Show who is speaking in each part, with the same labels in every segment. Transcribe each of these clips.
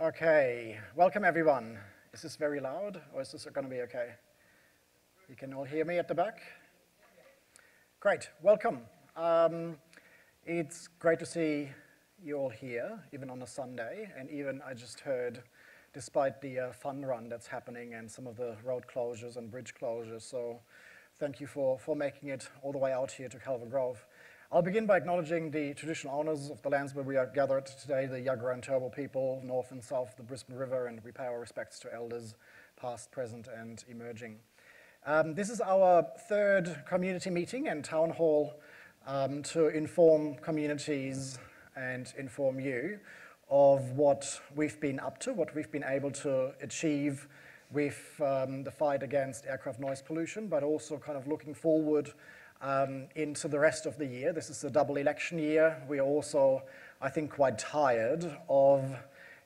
Speaker 1: Okay, welcome everyone. Is this very loud or is this going to be okay? You can all hear me at the back? Great, welcome. Um, it's great to see you all here, even on a Sunday, and even I just heard, despite the uh, fun run that's happening and some of the road closures and bridge closures, so thank you for, for making it all the way out here to Kelvin Grove. I'll begin by acknowledging the traditional owners of the lands where we are gathered today, the Yagara and Turrbal people, north and south of the Brisbane River, and we pay our respects to elders, past, present, and emerging. Um, this is our third community meeting and town hall um, to inform communities and inform you of what we've been up to, what we've been able to achieve with um, the fight against aircraft noise pollution, but also kind of looking forward um, into the rest of the year. This is a double election year. We are also, I think, quite tired of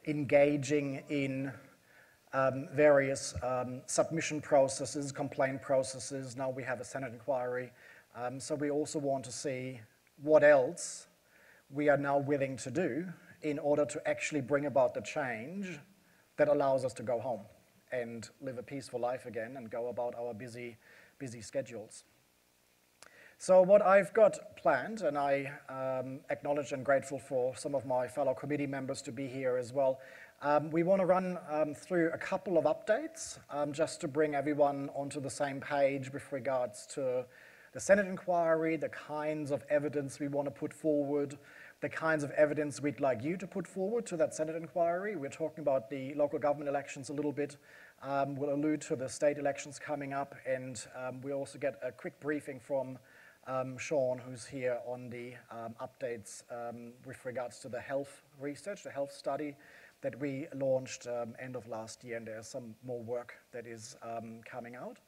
Speaker 1: engaging in um, various um, submission processes, complaint processes. Now we have a Senate inquiry. Um, so we also want to see what else we are now willing to do in order to actually bring about the change that allows us to go home and live a peaceful life again and go about our busy, busy schedules. So what I've got planned, and I um, acknowledge and grateful for some of my fellow committee members to be here as well, um, we want to run um, through a couple of updates um, just to bring everyone onto the same page with regards to the Senate inquiry, the kinds of evidence we want to put forward, the kinds of evidence we'd like you to put forward to that Senate inquiry. We're talking about the local government elections a little bit. Um, we'll allude to the state elections coming up, and um, we'll also get a quick briefing from um, Sean, who's here on the um, updates um, with regards to the health research, the health study that we launched um, end of last year, and there's some more work that is um, coming out.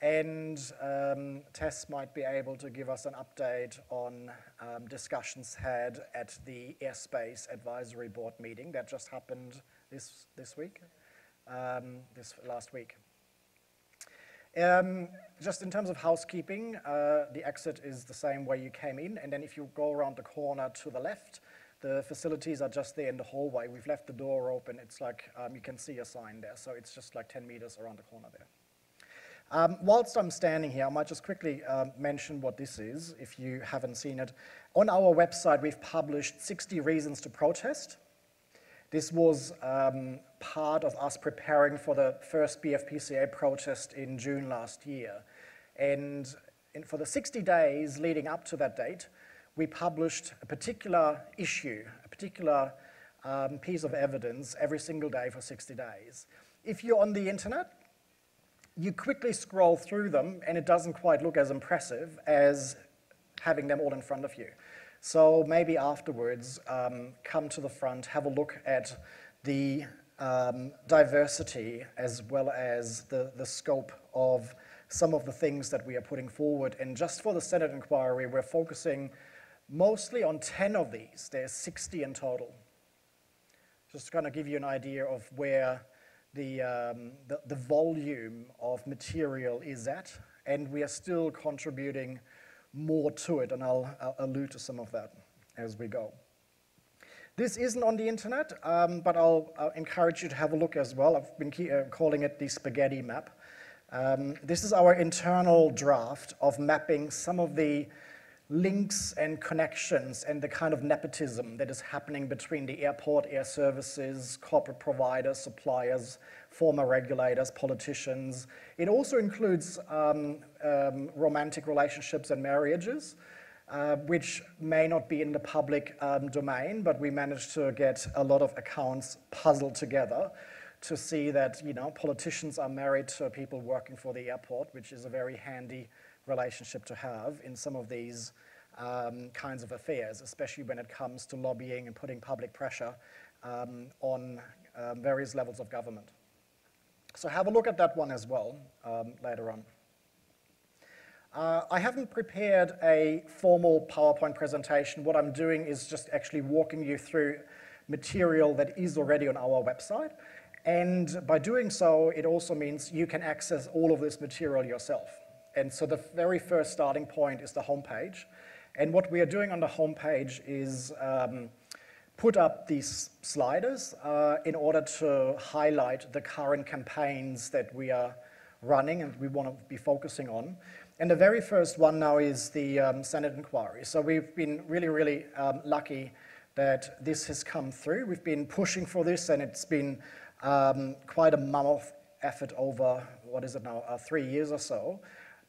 Speaker 1: And um, Tess might be able to give us an update on discussions had at the Airspace Advisory Board meeting that just happened this, this week, this last week. Um, just in terms of housekeeping, uh, the exit is the same way you came in, and then if you go around the corner to the left, the facilities are just there in the hallway. We've left the door open. It's like um, you can see a sign there, so it's just like 10 meters around the corner there. Um, whilst I'm standing here, I might just quickly um, mention what this is, if you haven't seen it. On our website, we've published 60 reasons to protest. This was um, part of us preparing for the first BFPCA protest in June last year. And in, for the 60 days leading up to that date, we published a particular issue, a particular um, piece of evidence every single day for 60 days. If you're on the internet, you quickly scroll through them and it doesn't quite look as impressive as having them all in front of you. So maybe afterwards, um, come to the front, have a look at the um, diversity as well as the, the scope of some of the things that we are putting forward. And just for the Senate inquiry, we're focusing mostly on 10 of these. There's 60 in total. Just to kind of give you an idea of where the, um, the, the volume of material is at. And we are still contributing more to it, and I'll, I'll allude to some of that as we go. This isn't on the internet, um, but I'll, I'll, encourage you to have a look as well. I've been uh, calling it the spaghetti map. Um, this is our internal draft of mapping some of the links and connections and the kind of nepotism that is happening between the airport, air services, corporate providers, suppliers, former regulators, politicians. It also includes um, um, romantic relationships and marriages, uh, which may not be in the public um, domain, but we managed to get a lot of accounts puzzled together to see that you know politicians are married to people working for the airport, which is a very handy relationship to have in some of these um, kinds of affairs, especially when it comes to lobbying and putting public pressure um, on um, various levels of government. So have a look at that one as well um, later on. Uh, I haven't prepared a formal PowerPoint presentation. What I'm doing is just actually walking you through material that is already on our website. And by doing so, it also means you can access all of this material yourself. And so the very first starting point is the homepage. And what we are doing on the homepage is um, put up these sliders uh, in order to highlight the current campaigns that we are running and we want to be focusing on. And the very first one now is the um, Senate inquiry. So we've been really, really um, lucky that this has come through. We've been pushing for this, and it's been um, quite a mammoth effort over, what is it now, uh, three years or so,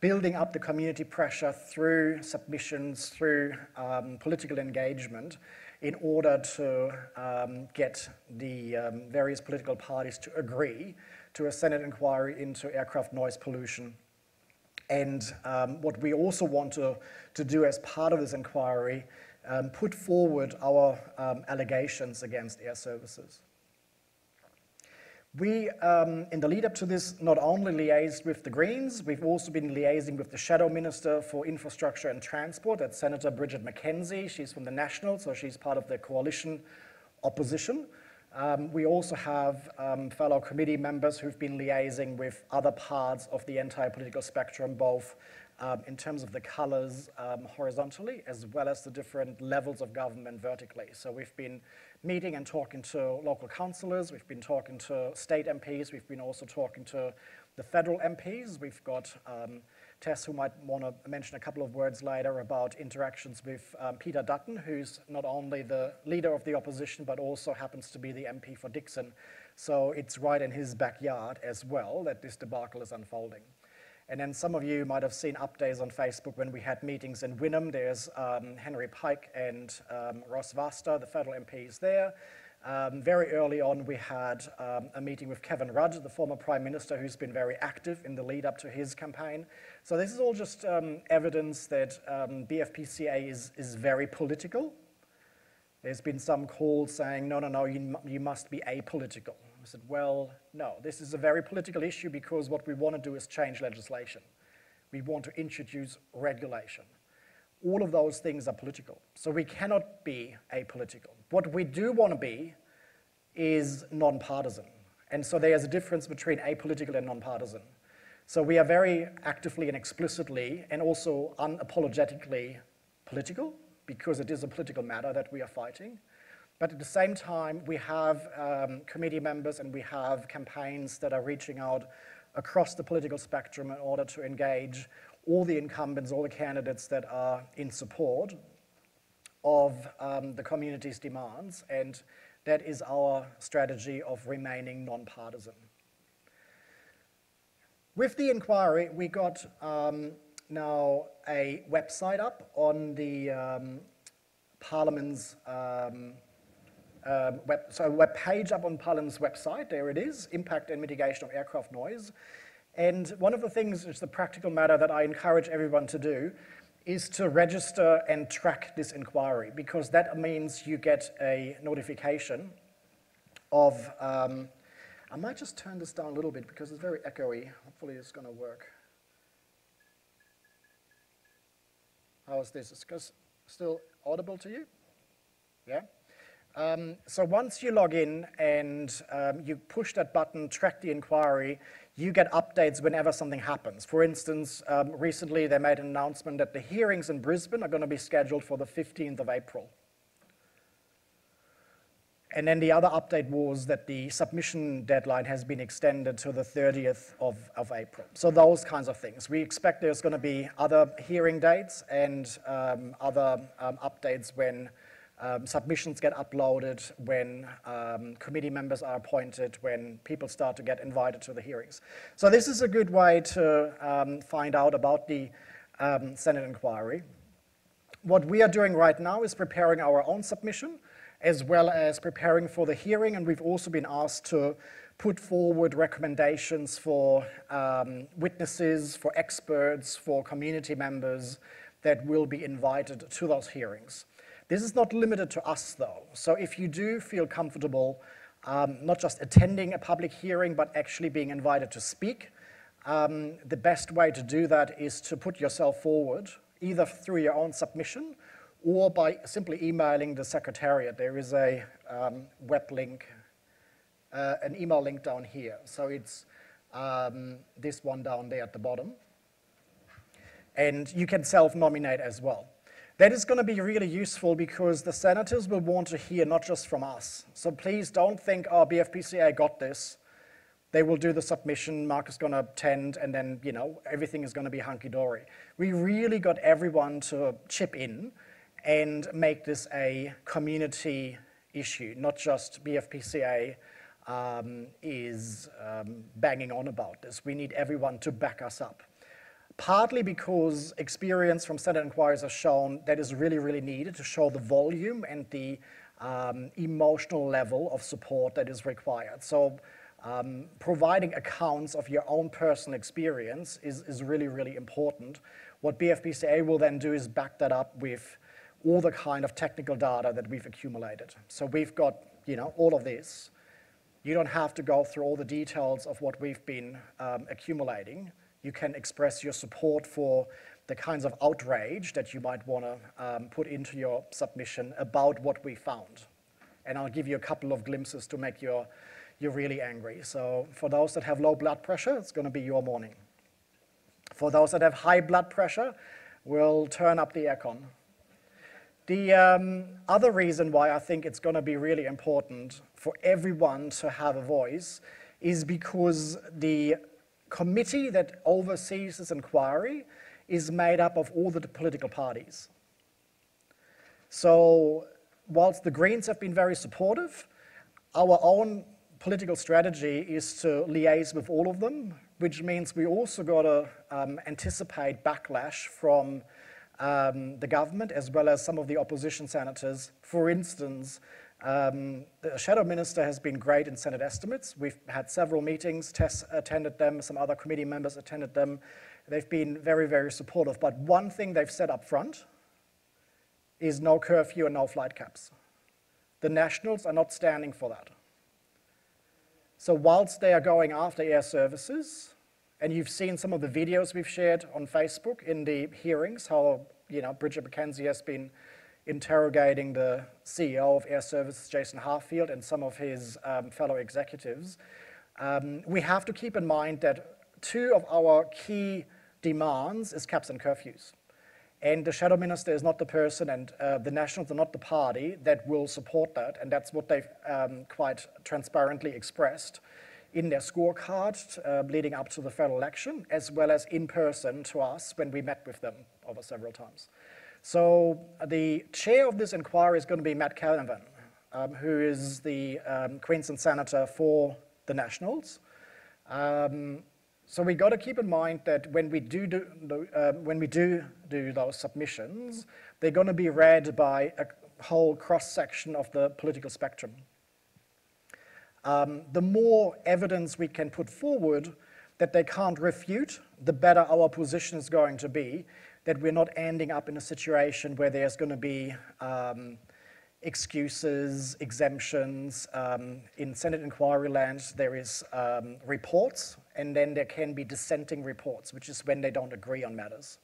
Speaker 1: building up the community pressure through submissions, through um, political engagement, in order to um, get the um, various political parties to agree to a Senate inquiry into aircraft noise pollution. And um, what we also want to, to do as part of this inquiry, um, put forward our um, allegations against air services. We, um, in the lead up to this, not only liaised with the Greens, we've also been liaising with the Shadow Minister for Infrastructure and Transport, that's Senator Bridget McKenzie. She's from the National, so she's part of the coalition opposition. Um, we also have um, fellow committee members who've been liaising with other parts of the entire political spectrum, both um, in terms of the colors um, horizontally as well as the different levels of government vertically. So we've been meeting and talking to local councillors, we've been talking to state MPs, we've been also talking to the federal MPs. We've got um, Tess, who might want to mention a couple of words later about interactions with um, Peter Dutton, who's not only the leader of the opposition, but also happens to be the MP for Dickson. So it's right in his backyard as well that this debacle is unfolding. And then some of you might have seen updates on Facebook when we had meetings in Wynnum. There's um, Henry Pike and um, Ross Vasta, the federal MPs there. Um, very early on, we had um, a meeting with Kevin Rudd, the former Prime Minister, who's been very active in the lead up to his campaign. So this is all just um, evidence that um, BFPCA is, is very political. There's been some calls saying, no, no, no, you, you must be apolitical. I said, well, no, this is a very political issue because what we want to do is change legislation. We want to introduce regulation. All of those things are political. So we cannot be apolitical. What we do want to be is nonpartisan. And so there's a difference between apolitical and nonpartisan. So we are very actively and explicitly and also unapologetically political because it is a political matter that we are fighting. But at the same time, we have um, committee members and we have campaigns that are reaching out across the political spectrum in order to engage all the incumbents, all the candidates that are in support of um, the community's demands. And that is our strategy of remaining nonpartisan. With the inquiry, we got um, now a website up on the um, Parliament's um, web, so web page up on Parliament's website, there it is, Impact and Mitigation of Aircraft Noise. And one of the things, it's the practical matter that I encourage everyone to do, is to register and track this inquiry, because that means you get a notification of, um, I might just turn this down a little bit because it's very echoey. Hopefully it's gonna work. How is this? Is this still audible to you? Yeah? Um, so once you log in and um, you push that button, track the inquiry, you get updates whenever something happens. For instance, um, recently they made an announcement that the hearings in Brisbane are going to be scheduled for the 15th of April. And then the other update was that the submission deadline has been extended to the 30th of, of April. So those kinds of things. We expect there's going to be other hearing dates and um, other um, updates when um, submissions get uploaded, when um, committee members are appointed, when people start to get invited to the hearings. So this is a good way to um, find out about the um, Senate inquiry. What we are doing right now is preparing our own submission, as well as preparing for the hearing, and we've also been asked to put forward recommendations for um, witnesses, for experts, for community members that will be invited to those hearings. This is not limited to us, though. So if you do feel comfortable um, not just attending a public hearing, but actually being invited to speak, um, the best way to do that is to put yourself forward, either through your own submission or by simply emailing the secretariat. There is a um, web link, uh, an email link down here. So it's um, this one down there at the bottom. And you can self-nominate as well. That is going to be really useful because the senators will want to hear not just from us. So please don't think, oh, BFPCA got this. They will do the submission, Mark is going to attend, and then, you know, everything is going to be hunky-dory. We really got everyone to chip in and make this a community issue, not just BFPCA um, is um, banging on about this. We need everyone to back us up partly because experience from Senate inquiries has shown that is really, really needed to show the volume and the um, emotional level of support that is required. So um, providing accounts of your own personal experience is, is really, really important. What BFPCA will then do is back that up with all the kind of technical data that we've accumulated. So we've got, you know, all of this. You don't have to go through all the details of what we've been um, accumulating you can express your support for the kinds of outrage that you might want to um, put into your submission about what we found. And I'll give you a couple of glimpses to make you really angry. So for those that have low blood pressure, it's going to be your morning. For those that have high blood pressure, we'll turn up the aircon. The um, other reason why I think it's going to be really important for everyone to have a voice is because the committee that oversees this inquiry is made up of all the political parties. So whilst the Greens have been very supportive, our own political strategy is to liaise with all of them, which means we also got to um, anticipate backlash from um, the government as well as some of the opposition senators. For instance, um, the shadow minister has been great in Senate estimates. We've had several meetings, Tess attended them, some other committee members attended them. They've been very, very supportive. But one thing they've said up front is no curfew and no flight caps. The nationals are not standing for that. So whilst they are going after air services, and you've seen some of the videos we've shared on Facebook in the hearings, how you know Bridget McKenzie has been interrogating the CEO of Air Services, Jason Harfield, and some of his um, fellow executives, um, we have to keep in mind that two of our key demands is caps and curfews. And the shadow minister is not the person, and uh, the nationals are not the party that will support that, and that's what they've um, quite transparently expressed in their scorecard uh, leading up to the federal election, as well as in person to us when we met with them over several times. So the chair of this inquiry is going to be Matt Canavan, um, who is the um, Queensland senator for the Nationals. Um, so we got to keep in mind that when we do do, uh, when we do do those submissions, they're going to be read by a whole cross section of the political spectrum. Um, the more evidence we can put forward that they can't refute, the better our position is going to be, that we're not ending up in a situation where there's going to be um, excuses, exemptions. Um, in Senate inquiry land, there is um, reports, and then there can be dissenting reports, which is when they don't agree on matters.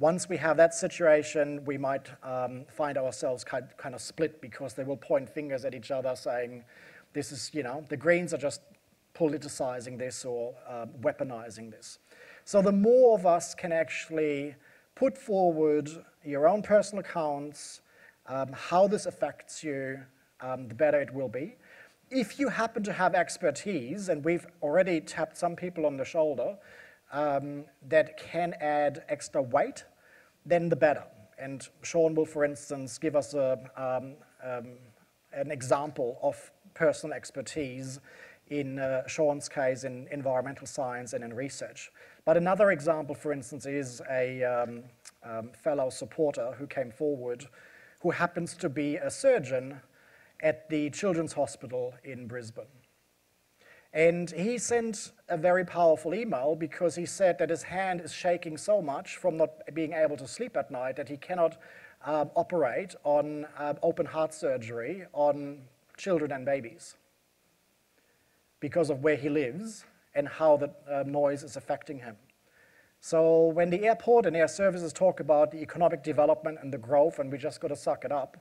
Speaker 1: Once we have that situation, we might um, find ourselves kind, kind of split because they will point fingers at each other saying, this is, you know, the Greens are just politicizing this or um, weaponizing this. So the more of us can actually put forward your own personal accounts, um, how this affects you, um, the better it will be. If you happen to have expertise, and we've already tapped some people on the shoulder, um, that can add extra weight, then the better. And Sean will, for instance, give us a, um, um, an example of personal expertise in uh, Sean's case in environmental science and in research. But another example, for instance, is a um, um, fellow supporter who came forward who happens to be a surgeon at the Children's Hospital in Brisbane. And he sent a very powerful email because he said that his hand is shaking so much from not being able to sleep at night that he cannot um, operate on uh, open heart surgery on children and babies because of where he lives and how the uh, noise is affecting him. So when the airport and air services talk about the economic development and the growth and we just got to suck it up,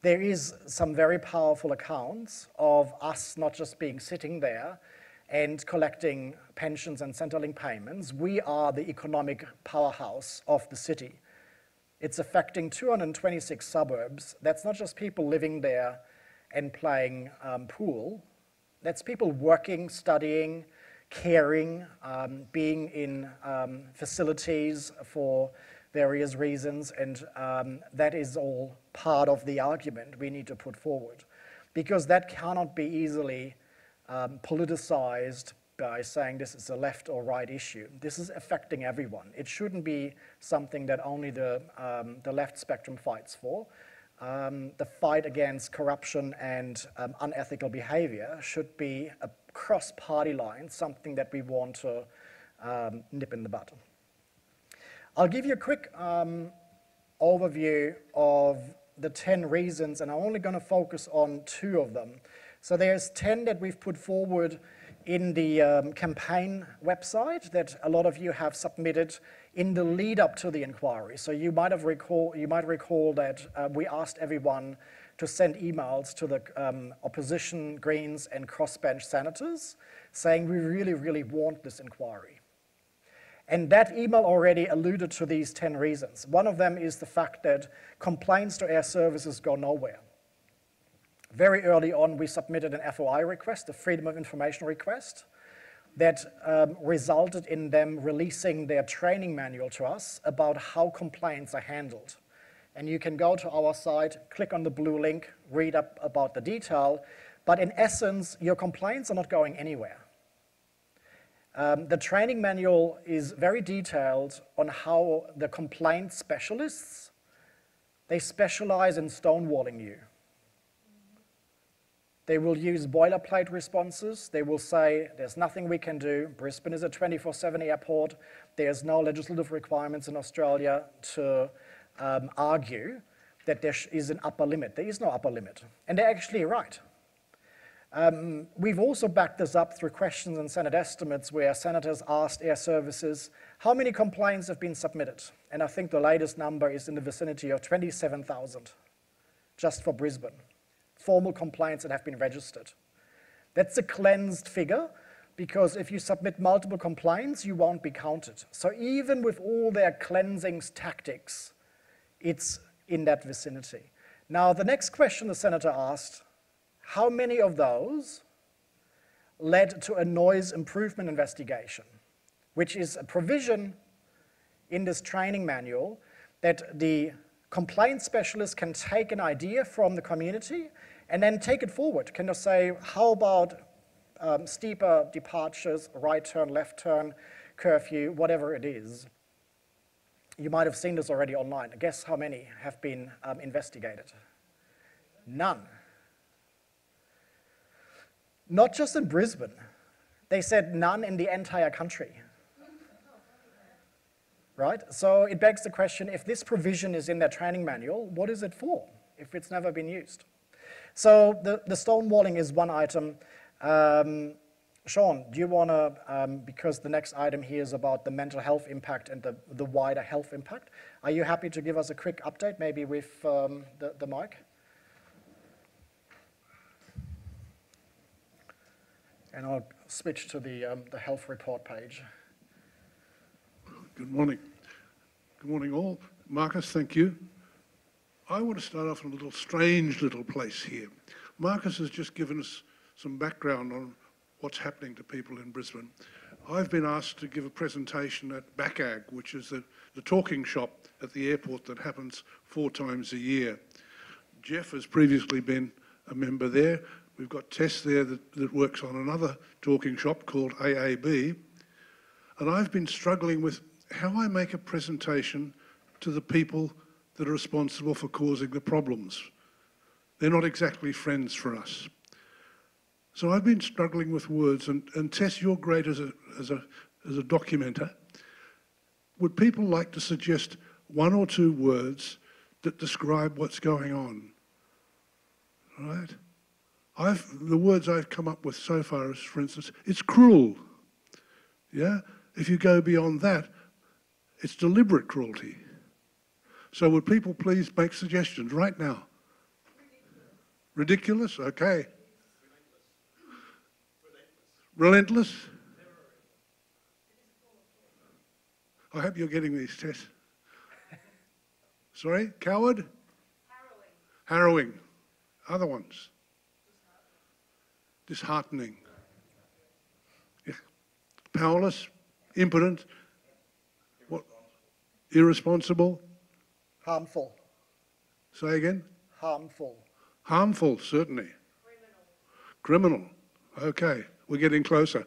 Speaker 1: there is some very powerful accounts of us not just being sitting there and collecting pensions and Centrelink payments. We are the economic powerhouse of the city. It's affecting 226 suburbs. That's not just people living there and playing um, pool. That's people working, studying, caring, um, being in um, facilities for various reasons, and um, that is all part of the argument we need to put forward. Because that cannot be easily um, politicized by saying this is a left or right issue. This is affecting everyone. It shouldn't be something that only the, um, the left spectrum fights for. Um, the fight against corruption and um, unethical behavior should be across party lines, something that we want to um, nip in the bud. I'll give you a quick um, overview of the 10 reasons, and I'm only going to focus on two of them. So there's 10 that we've put forward in the um, campaign website that a lot of you have submitted in the lead up to the inquiry. So you might have recall, you might recall that uh, we asked everyone to send emails to the um, opposition Greens and crossbench senators saying we really, really want this inquiry. And that email already alluded to these 10 reasons. One of them is the fact that complaints to air services go nowhere. Very early on, we submitted an FOI request, a Freedom of Information request, that um, resulted in them releasing their training manual to us about how complaints are handled. And you can go to our site, click on the blue link, read up about the detail, but in essence, your complaints are not going anywhere. Um, the training manual is very detailed on how the complaint specialists, they specialize in stonewalling you. They will use boilerplate responses. They will say, there's nothing we can do. Brisbane is a 24-7 airport. There's no legislative requirements in Australia to um, argue that there is an upper limit. There is no upper limit. And they're actually right. Um, we've also backed this up through questions and Senate estimates where senators asked Air Services how many complaints have been submitted. And I think the latest number is in the vicinity of 27,000 just for Brisbane formal complaints that have been registered. That's a cleansed figure because if you submit multiple complaints, you won't be counted. So even with all their cleansing tactics, it's in that vicinity. Now, the next question the senator asked, how many of those led to a noise improvement investigation, which is a provision in this training manual that the complaint specialist can take an idea from the community and then take it forward. Can you say, how about um, steeper departures, right turn, left turn, curfew, whatever it is? You might have seen this already online. Guess how many have been um, investigated? None. Not just in Brisbane. They said none in the entire country. Right? So it begs the question, if this provision is in their training manual, what is it for if it's never been used? So the, the stonewalling is one item. Um, Sean, do you want to, um, because the next item here is about the mental health impact and the, the wider health impact, are you happy to give us a quick update, maybe with um, the, the mic? And I'll switch to the, um, the health report page.
Speaker 2: Good morning. Good morning all. Marcus, thank you. I want to start off in a little strange little place here. Marcus has just given us some background on what's happening to people in Brisbane. I've been asked to give a presentation at BACAG, which is the, the talking shop at the airport that happens four times a year. Jeff has previously been a member there. We've got Tess there that, that works on another talking shop called AAB. And I've been struggling with how I make a presentation to the people that are responsible for causing the problems. They're not exactly friends for us. So I've been struggling with words, and, and Tess, you're great as a, as, a, as a documenter. Would people like to suggest one or two words that describe what's going on? All right? I've, the words I've come up with so far is, for instance, it's cruel. Yeah? If you go beyond that, it's deliberate cruelty. So would people please make suggestions right now? Ridiculous? Okay. Relentless? I hope you're getting these tests. Sorry, coward? Harrowing. Other ones? Disheartening. Yeah. Powerless, impotent, what? Irresponsible.
Speaker 1: Harmful.
Speaker 2: Say again?
Speaker 1: Harmful.
Speaker 2: Harmful, certainly. Criminal. Okay, we're getting closer.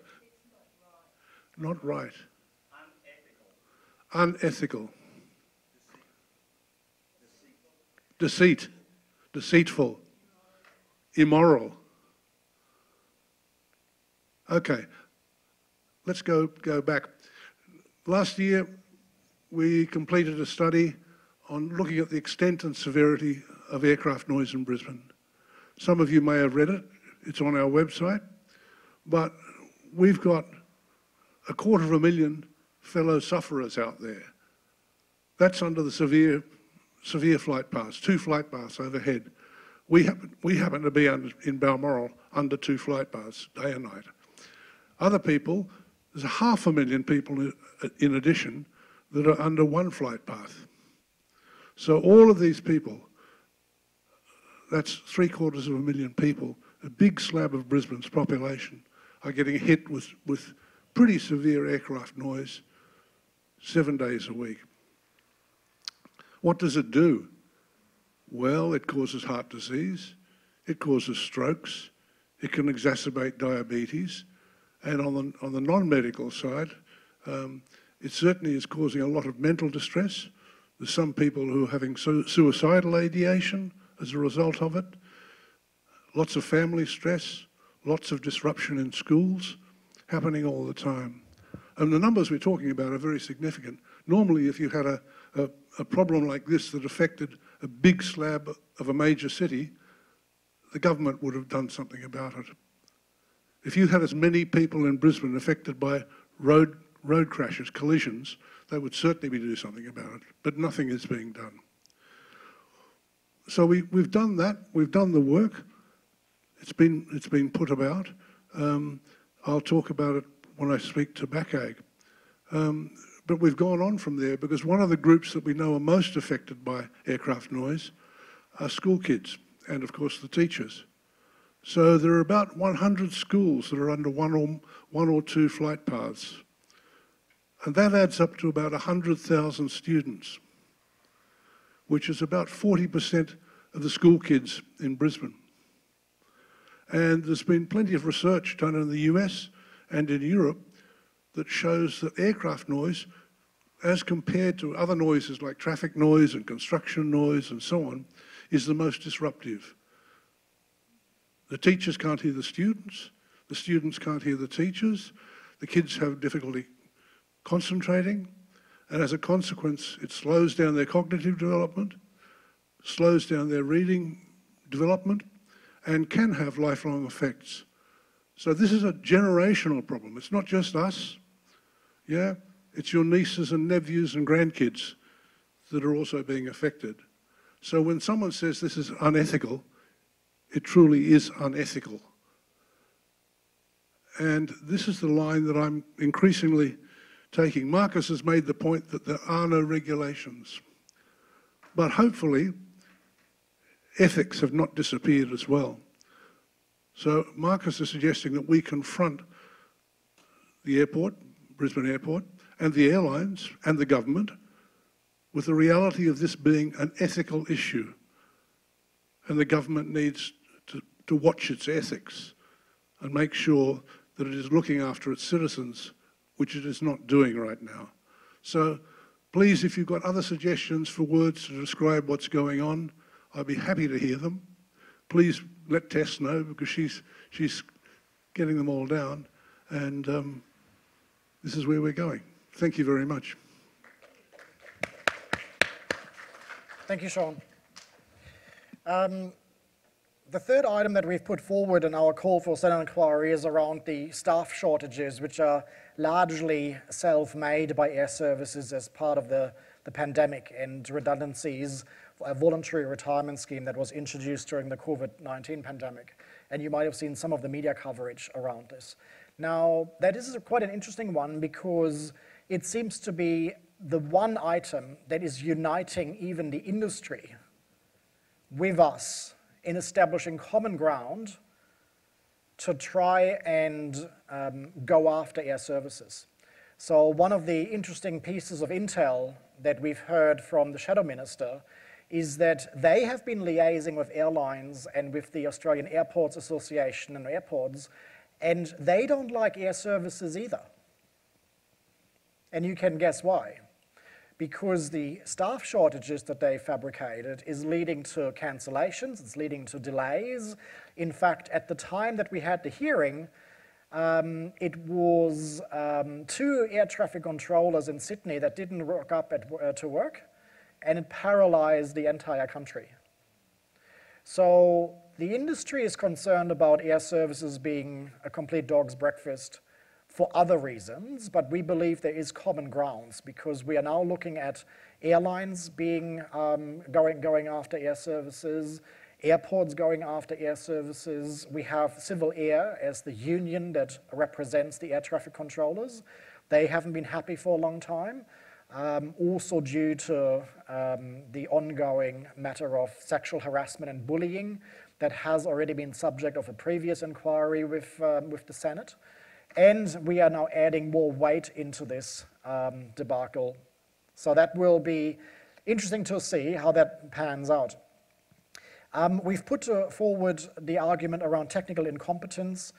Speaker 2: Not right. Unethical. Deceit. Deceitful. Immoral. Okay, let's go, go back. Last year, we completed a study on looking at the extent and severity of aircraft noise in Brisbane. Some of you may have read it, it's on our website, but we've got a quarter of a million fellow sufferers out there. That's under the severe, severe flight paths, two flight paths overhead. We happen, we happen to be under, in Balmoral under two flight paths, day and night. Other people, there's half a million people in addition that are under one flight path. So all of these people, that's three quarters of a million people, a big slab of Brisbane's population are getting hit with, with pretty severe aircraft noise seven days a week. What does it do? Well, it causes heart disease, it causes strokes, it can exacerbate diabetes, and on the, on the non-medical side, um, it certainly is causing a lot of mental distress. There's some people who are having su suicidal ideation as a result of it, lots of family stress, lots of disruption in schools happening all the time. And the numbers we're talking about are very significant. Normally, if you had a, a, a problem like this that affected a big slab of a major city, the government would have done something about it. If you had as many people in Brisbane affected by road, road crashes, collisions, they would certainly be doing something about it, but nothing is being done. So we, we've done that, we've done the work, it's been, it's been put about. Um, I'll talk about it when I speak to BACAG. Um, but we've gone on from there because one of the groups that we know are most affected by aircraft noise are school kids and of course the teachers. So there are about 100 schools that are under one or, one or two flight paths. And that adds up to about 100,000 students, which is about 40% of the school kids in Brisbane. And there's been plenty of research done in the US and in Europe that shows that aircraft noise, as compared to other noises like traffic noise and construction noise and so on, is the most disruptive. The teachers can't hear the students, the students can't hear the teachers, the kids have difficulty concentrating, and as a consequence, it slows down their cognitive development, slows down their reading development, and can have lifelong effects. So this is a generational problem. It's not just us, yeah? It's your nieces and nephews and grandkids that are also being affected. So when someone says this is unethical, it truly is unethical. And this is the line that I'm increasingly taking. Marcus has made the point that there are no regulations. But hopefully, ethics have not disappeared as well. So Marcus is suggesting that we confront the airport, Brisbane Airport, and the airlines and the government with the reality of this being an ethical issue. And the government needs to watch its ethics and make sure that it is looking after its citizens, which it is not doing right now. So please, if you've got other suggestions for words to describe what's going on, I'd be happy to hear them. Please let Tess know because she's, she's getting them all down. And um, this is where we're going. Thank you very much.
Speaker 1: Thank you, Sean. Um, the third item that we've put forward in our call for Senate inquiry is around the staff shortages, which are largely self-made by air services as part of the, the pandemic and redundancies, a voluntary retirement scheme that was introduced during the COVID-19 pandemic. And you might have seen some of the media coverage around this. Now, that is quite an interesting one because it seems to be the one item that is uniting even the industry with us in establishing common ground to try and um, go after air services. So one of the interesting pieces of intel that we've heard from the Shadow Minister is that they have been liaising with airlines and with the Australian Airports Association and airports, and they don't like air services either. And you can guess why. Because the staff shortages that they fabricated is leading to cancellations, it's leading to delays. In fact, at the time that we had the hearing, um, it was um, two air traffic controllers in Sydney that didn't rock up at, uh, to work, and it paralyzed the entire country. So the industry is concerned about air services being a complete dog's breakfast for other reasons, but we believe there is common grounds because we are now looking at airlines being um, going going after air services, airports going after air services. We have Civil Air as the union that represents the air traffic controllers. They haven't been happy for a long time. Um, also due to um, the ongoing matter of sexual harassment and bullying that has already been subject of a previous inquiry with, um, with the Senate. And we are now adding more weight into this um, debacle. So that will be interesting to see how that pans out. Um, we've put uh, forward the argument around technical incompetence.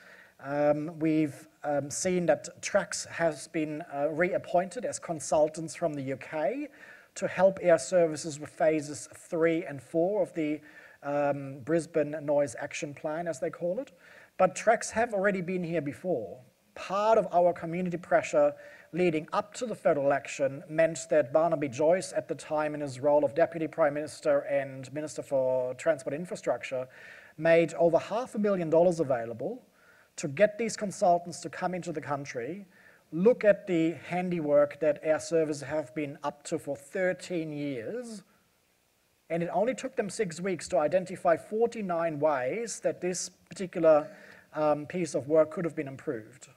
Speaker 1: Um, we've um, seen that Trax has been uh, reappointed as consultants from the UK to help air services with phases three and four of the um, Brisbane Noise Action Plan, as they call it. But Trax have already been here before part of our community pressure leading up to the federal election meant that Barnaby Joyce, at the time in his role of Deputy Prime Minister and Minister for Transport Infrastructure, made over half a million dollars available to get these consultants to come into the country, look at the handiwork that our services have been up to for 13 years, and it only took them six weeks to identify 49 ways that this particular um, piece of work could have been improved.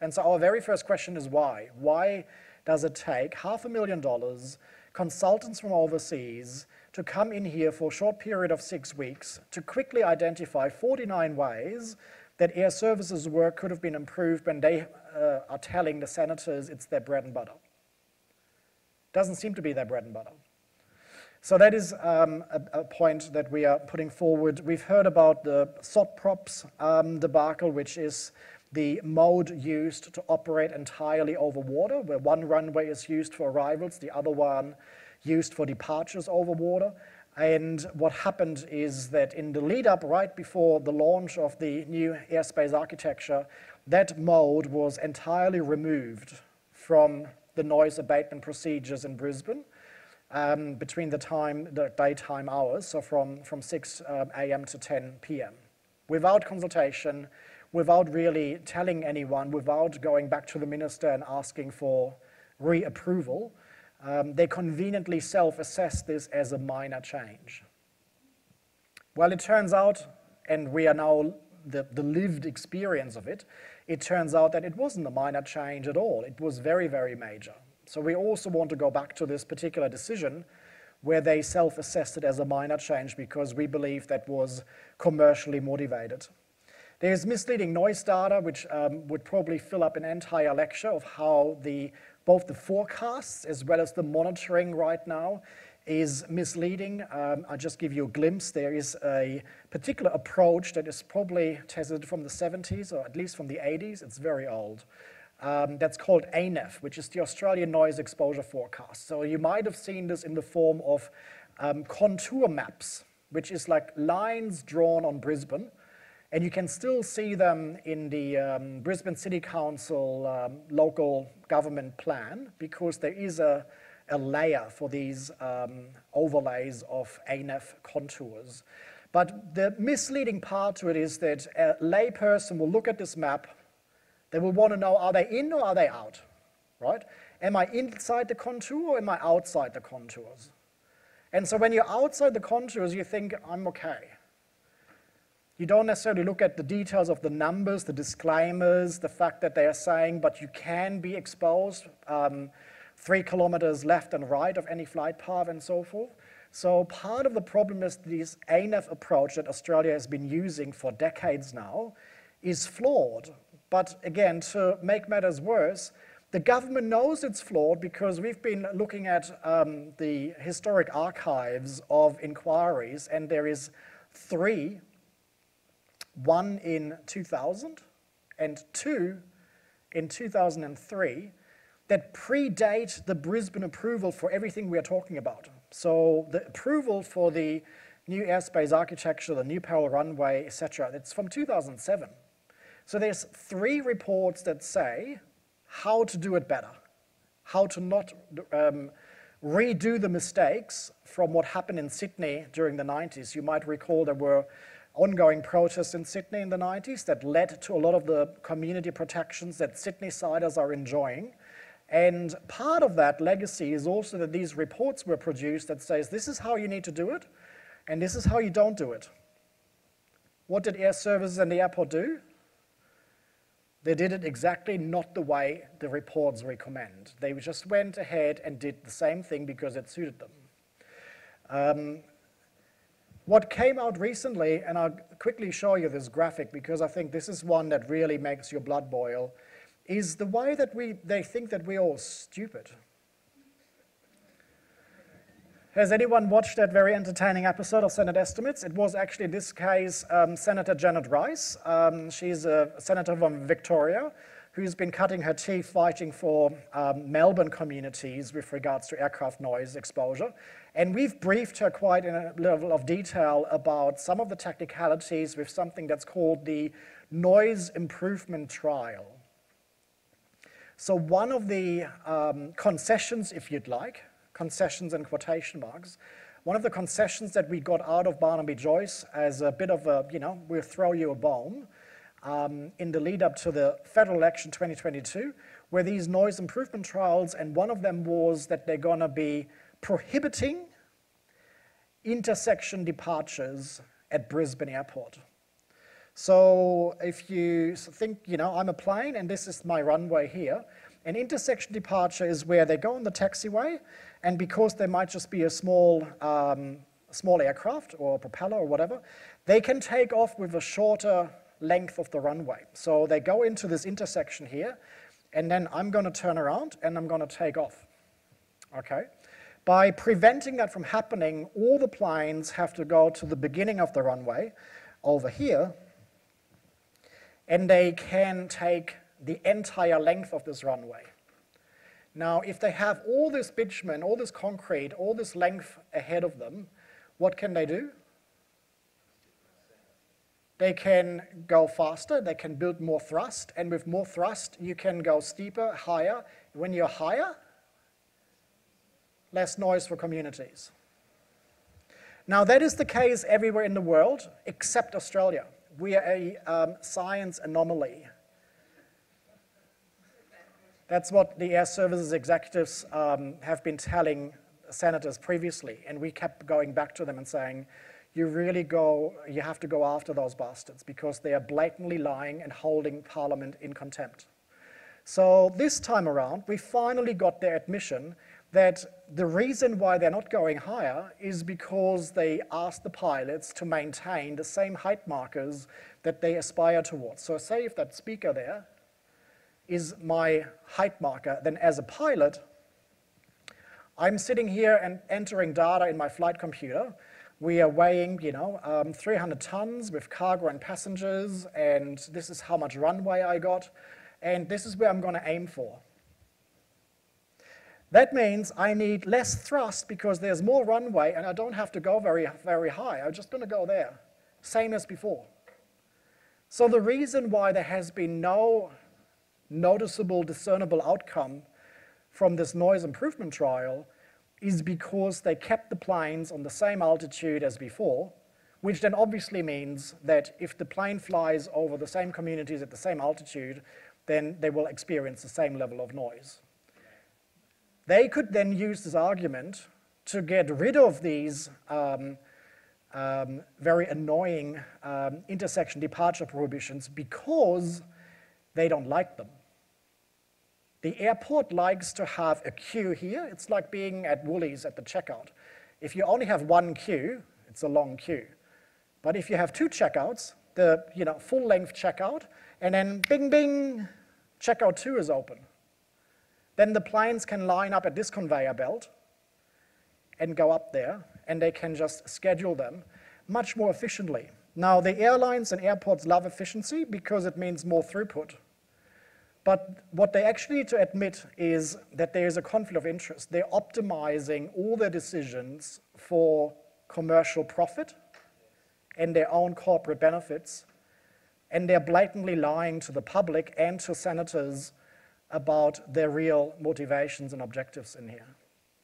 Speaker 1: And so our very first question is why? Why does it take half a million dollars, consultants from overseas, to come in here for a short period of six weeks to quickly identify 49 ways that air services work could have been improved when they uh, are telling the senators it's their bread and butter? Doesn't seem to be their bread and butter. So that is um, a, a, point that we are putting forward. We've heard about the SODPROPS um, debacle, which is the mode used to operate entirely over water, where one runway is used for arrivals, the other one used for departures over water. And what happened is that in the lead up right before the launch of the new airspace architecture, that mode was entirely removed from the noise abatement procedures in Brisbane um, between the time, the daytime hours, so from, from 6 um, a.m. to 10 p.m. Without consultation, without really telling anyone, without going back to the minister and asking for reapproval, um, they conveniently self-assess this as a minor change. Well, it turns out, and we are now the, the lived experience of it, it turns out that it wasn't a minor change at all. It was very, very major. So we also want to go back to this particular decision where they self-assessed it as a minor change because we believe that was commercially motivated. There's misleading noise data, which um, would probably fill up an entire lecture of how the, both the forecasts as well as the monitoring right now is misleading. Um, I'll just give you a glimpse. There is a particular approach that is probably tested from the 70s or at least from the 80s. It's very old. Um, that's called ANEF, which is the Australian Noise Exposure Forecast. So you might have seen this in the form of um, contour maps, which is like lines drawn on Brisbane and you can still see them in the um, Brisbane City Council um, local government plan because there is a, a layer for these um, overlays of ANEF contours. But the misleading part to it is that a layperson will look at this map, they will want to know are they in or are they out, right? Am I inside the contour or am I outside the contours? And so when you're outside the contours, you think, I'm okay. You don't necessarily look at the details of the numbers, the disclaimers, the fact that they are saying, but you can be exposed um, three kilometers left and right of any flight path and so forth. So part of the problem is this ANEF approach that Australia has been using for decades now is flawed. But again, to make matters worse, the government knows it's flawed because we've been looking at um, the historic archives of inquiries, and there is three, one in 2000 and two in 2003, that predate the Brisbane approval for everything we are talking about. So the approval for the new airspace architecture, the new parallel runway, etc., it's from 2007. So there's three reports that say how to do it better, how to not um, redo the mistakes from what happened in Sydney during the 90s. You might recall there were ongoing protests in Sydney in the 90s that led to a lot of the community protections that Sydney-siders are enjoying. And part of that legacy is also that these reports were produced that says this is how you need to do it, and this is how you don't do it. What did air services and the airport do? They did it exactly not the way the reports recommend. They just went ahead and did the same thing because it suited them. Um, what came out recently, and I'll quickly show you this graphic because I think this is one that really makes your blood boil, is the way that we, they think that we're all stupid. Has anyone watched that very entertaining episode of Senate Estimates? It was actually, in this case, um, Senator Janet Rice. Um, she's a senator from Victoria who's been cutting her teeth fighting for um, Melbourne communities with regards to aircraft noise exposure. And we've briefed her quite in a level of detail about some of the technicalities with something that's called the noise improvement trial. So one of the um, concessions, if you'd like, concessions and quotation marks. One of the concessions that we got out of Barnaby Joyce as a bit of a, you know, we'll throw you a bone um, in the lead up to the federal election 2022 were these noise improvement trials, and one of them was that they're going to be prohibiting intersection departures at Brisbane Airport. So if you think, you know, I'm a plane and this is my runway here, an intersection departure is where they go on the taxiway, and because they might just be a small, um, small aircraft or propeller or whatever, they can take off with a shorter length of the runway. So they go into this intersection here, and then I'm going to turn around and I'm going to take off. Okay? By preventing that from happening, all the planes have to go to the beginning of the runway over here, and they can take the entire length of this runway. Now, if they have all this bitumen, all this concrete, all this length ahead of them, what can they do? They can go faster, they can build more thrust, and with more thrust, you can go steeper, higher. When you're higher, less noise for communities. Now, that is the case everywhere in the world except Australia. We are a um, science anomaly. That's what the Air Services executives um, have been telling senators previously, and we kept going back to them and saying, you really go, you have to go after those bastards because they are blatantly lying and holding Parliament in contempt. So this time around, we finally got their admission that the reason why they're not going higher is because they asked the pilots to maintain the same height markers that they aspire towards. So say if that speaker there is my height marker, then as a pilot, I'm sitting here and entering data in my flight computer. We are weighing, you know, um, 300 tons with cargo and passengers, and this is how much runway I got, and this is where I'm going to aim for. That means I need less thrust because there's more runway and I don't have to go very, very high. I'm just going to go there, same as before. So the reason why there has been no noticeable, discernible outcome from this noise improvement trial is because they kept the planes on the same altitude as before, which then obviously means that if the plane flies over the same communities at the same altitude, then they will experience the same level of noise. They could then use this argument to get rid of these um, um, very annoying um, intersection departure prohibitions because they don't like them. The airport likes to have a queue here. It's like being at Woolies at the checkout. If you only have one queue, it's a long queue. But if you have two checkouts, the you know, full length checkout, and then bing, bing, checkout two is open. Then the planes can line up at this conveyor belt and go up there, and they can just schedule them much more efficiently. Now, the airlines and airports love efficiency because it means more throughput. But what they actually need to admit is that there is a conflict of interest. They're optimizing all their decisions for commercial profit and their own corporate benefits, and they're blatantly lying to the public and to senators about their real motivations and objectives in here.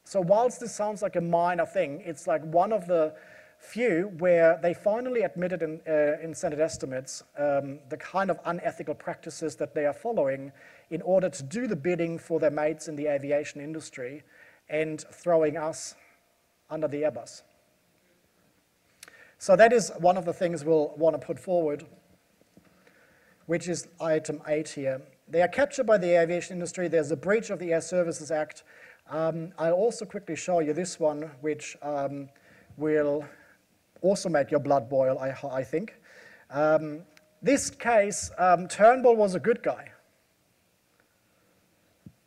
Speaker 1: So whilst this sounds like a minor thing, it's like one of the few where they finally admitted in, uh, in Senate estimates um, the kind of unethical practices that they are following in order to do the bidding for their mates in the aviation industry and throwing us under the Airbus. So that is one of the things we'll want to put forward, which is item eight here. They are captured by the aviation industry. There's a breach of the Air Services Act. Um, I'll also quickly show you this one, which um, will also make your blood boil, I, I think. Um, this case, um, Turnbull was a good guy.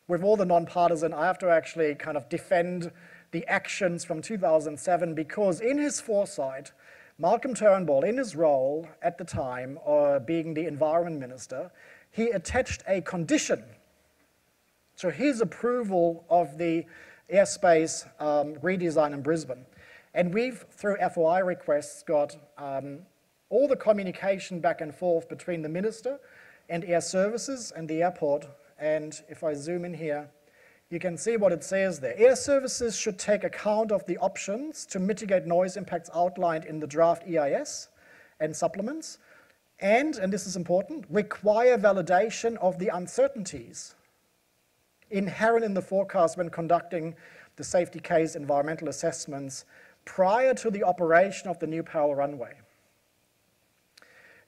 Speaker 1: With all the nonpartisan, I have to actually kind of defend the actions from 2007 because in his foresight, Malcolm Turnbull, in his role at the time, uh, being the environment minister, he attached a condition to his approval of the airspace um, redesign in Brisbane. And we've, through FOI requests, got um, all the communication back and forth between the minister and air services and the airport. And if I zoom in here, you can see what it says there. Air services should take account of the options to mitigate noise impacts outlined in the draft EIS and supplements. And, and this is important, require validation of the uncertainties inherent in the forecast when conducting the safety case environmental assessments prior to the operation of the new power runway.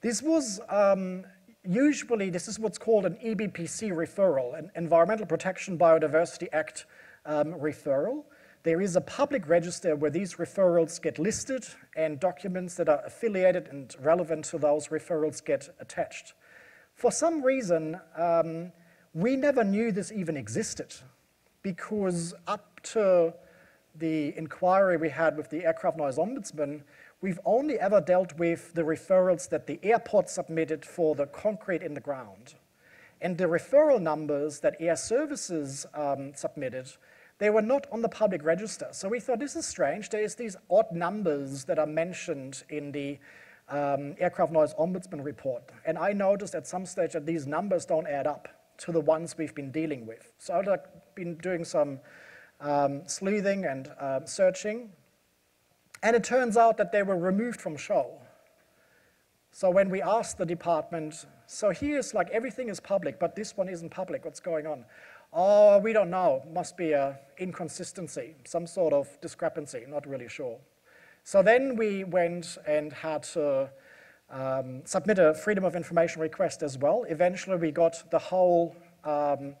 Speaker 1: This was um, usually, this is what's called an EBPC referral, an Environmental Protection Biodiversity Act um, referral. There is a public register where these referrals get listed and documents that are affiliated and relevant to those referrals get attached. For some reason, um, we never knew this even existed because up to the inquiry we had with the aircraft noise ombudsman, we've only ever dealt with the referrals that the airport submitted for the concrete in the ground. And the referral numbers that air services um, submitted, they were not on the public register. So we thought, this is strange. There's these odd numbers that are mentioned in the um, aircraft noise ombudsman report. And I noticed at some stage that these numbers don't add up to the ones we've been dealing with. So I've been doing some um, sleuthing and um, searching. And it turns out that they were removed from show. So when we asked the department, so here's like everything is public, but this one isn't public, what's going on? Oh, we don't know, must be a inconsistency, some sort of discrepancy, not really sure. So then we went and had to um, submit a Freedom of Information request as well. Eventually we got the whole um,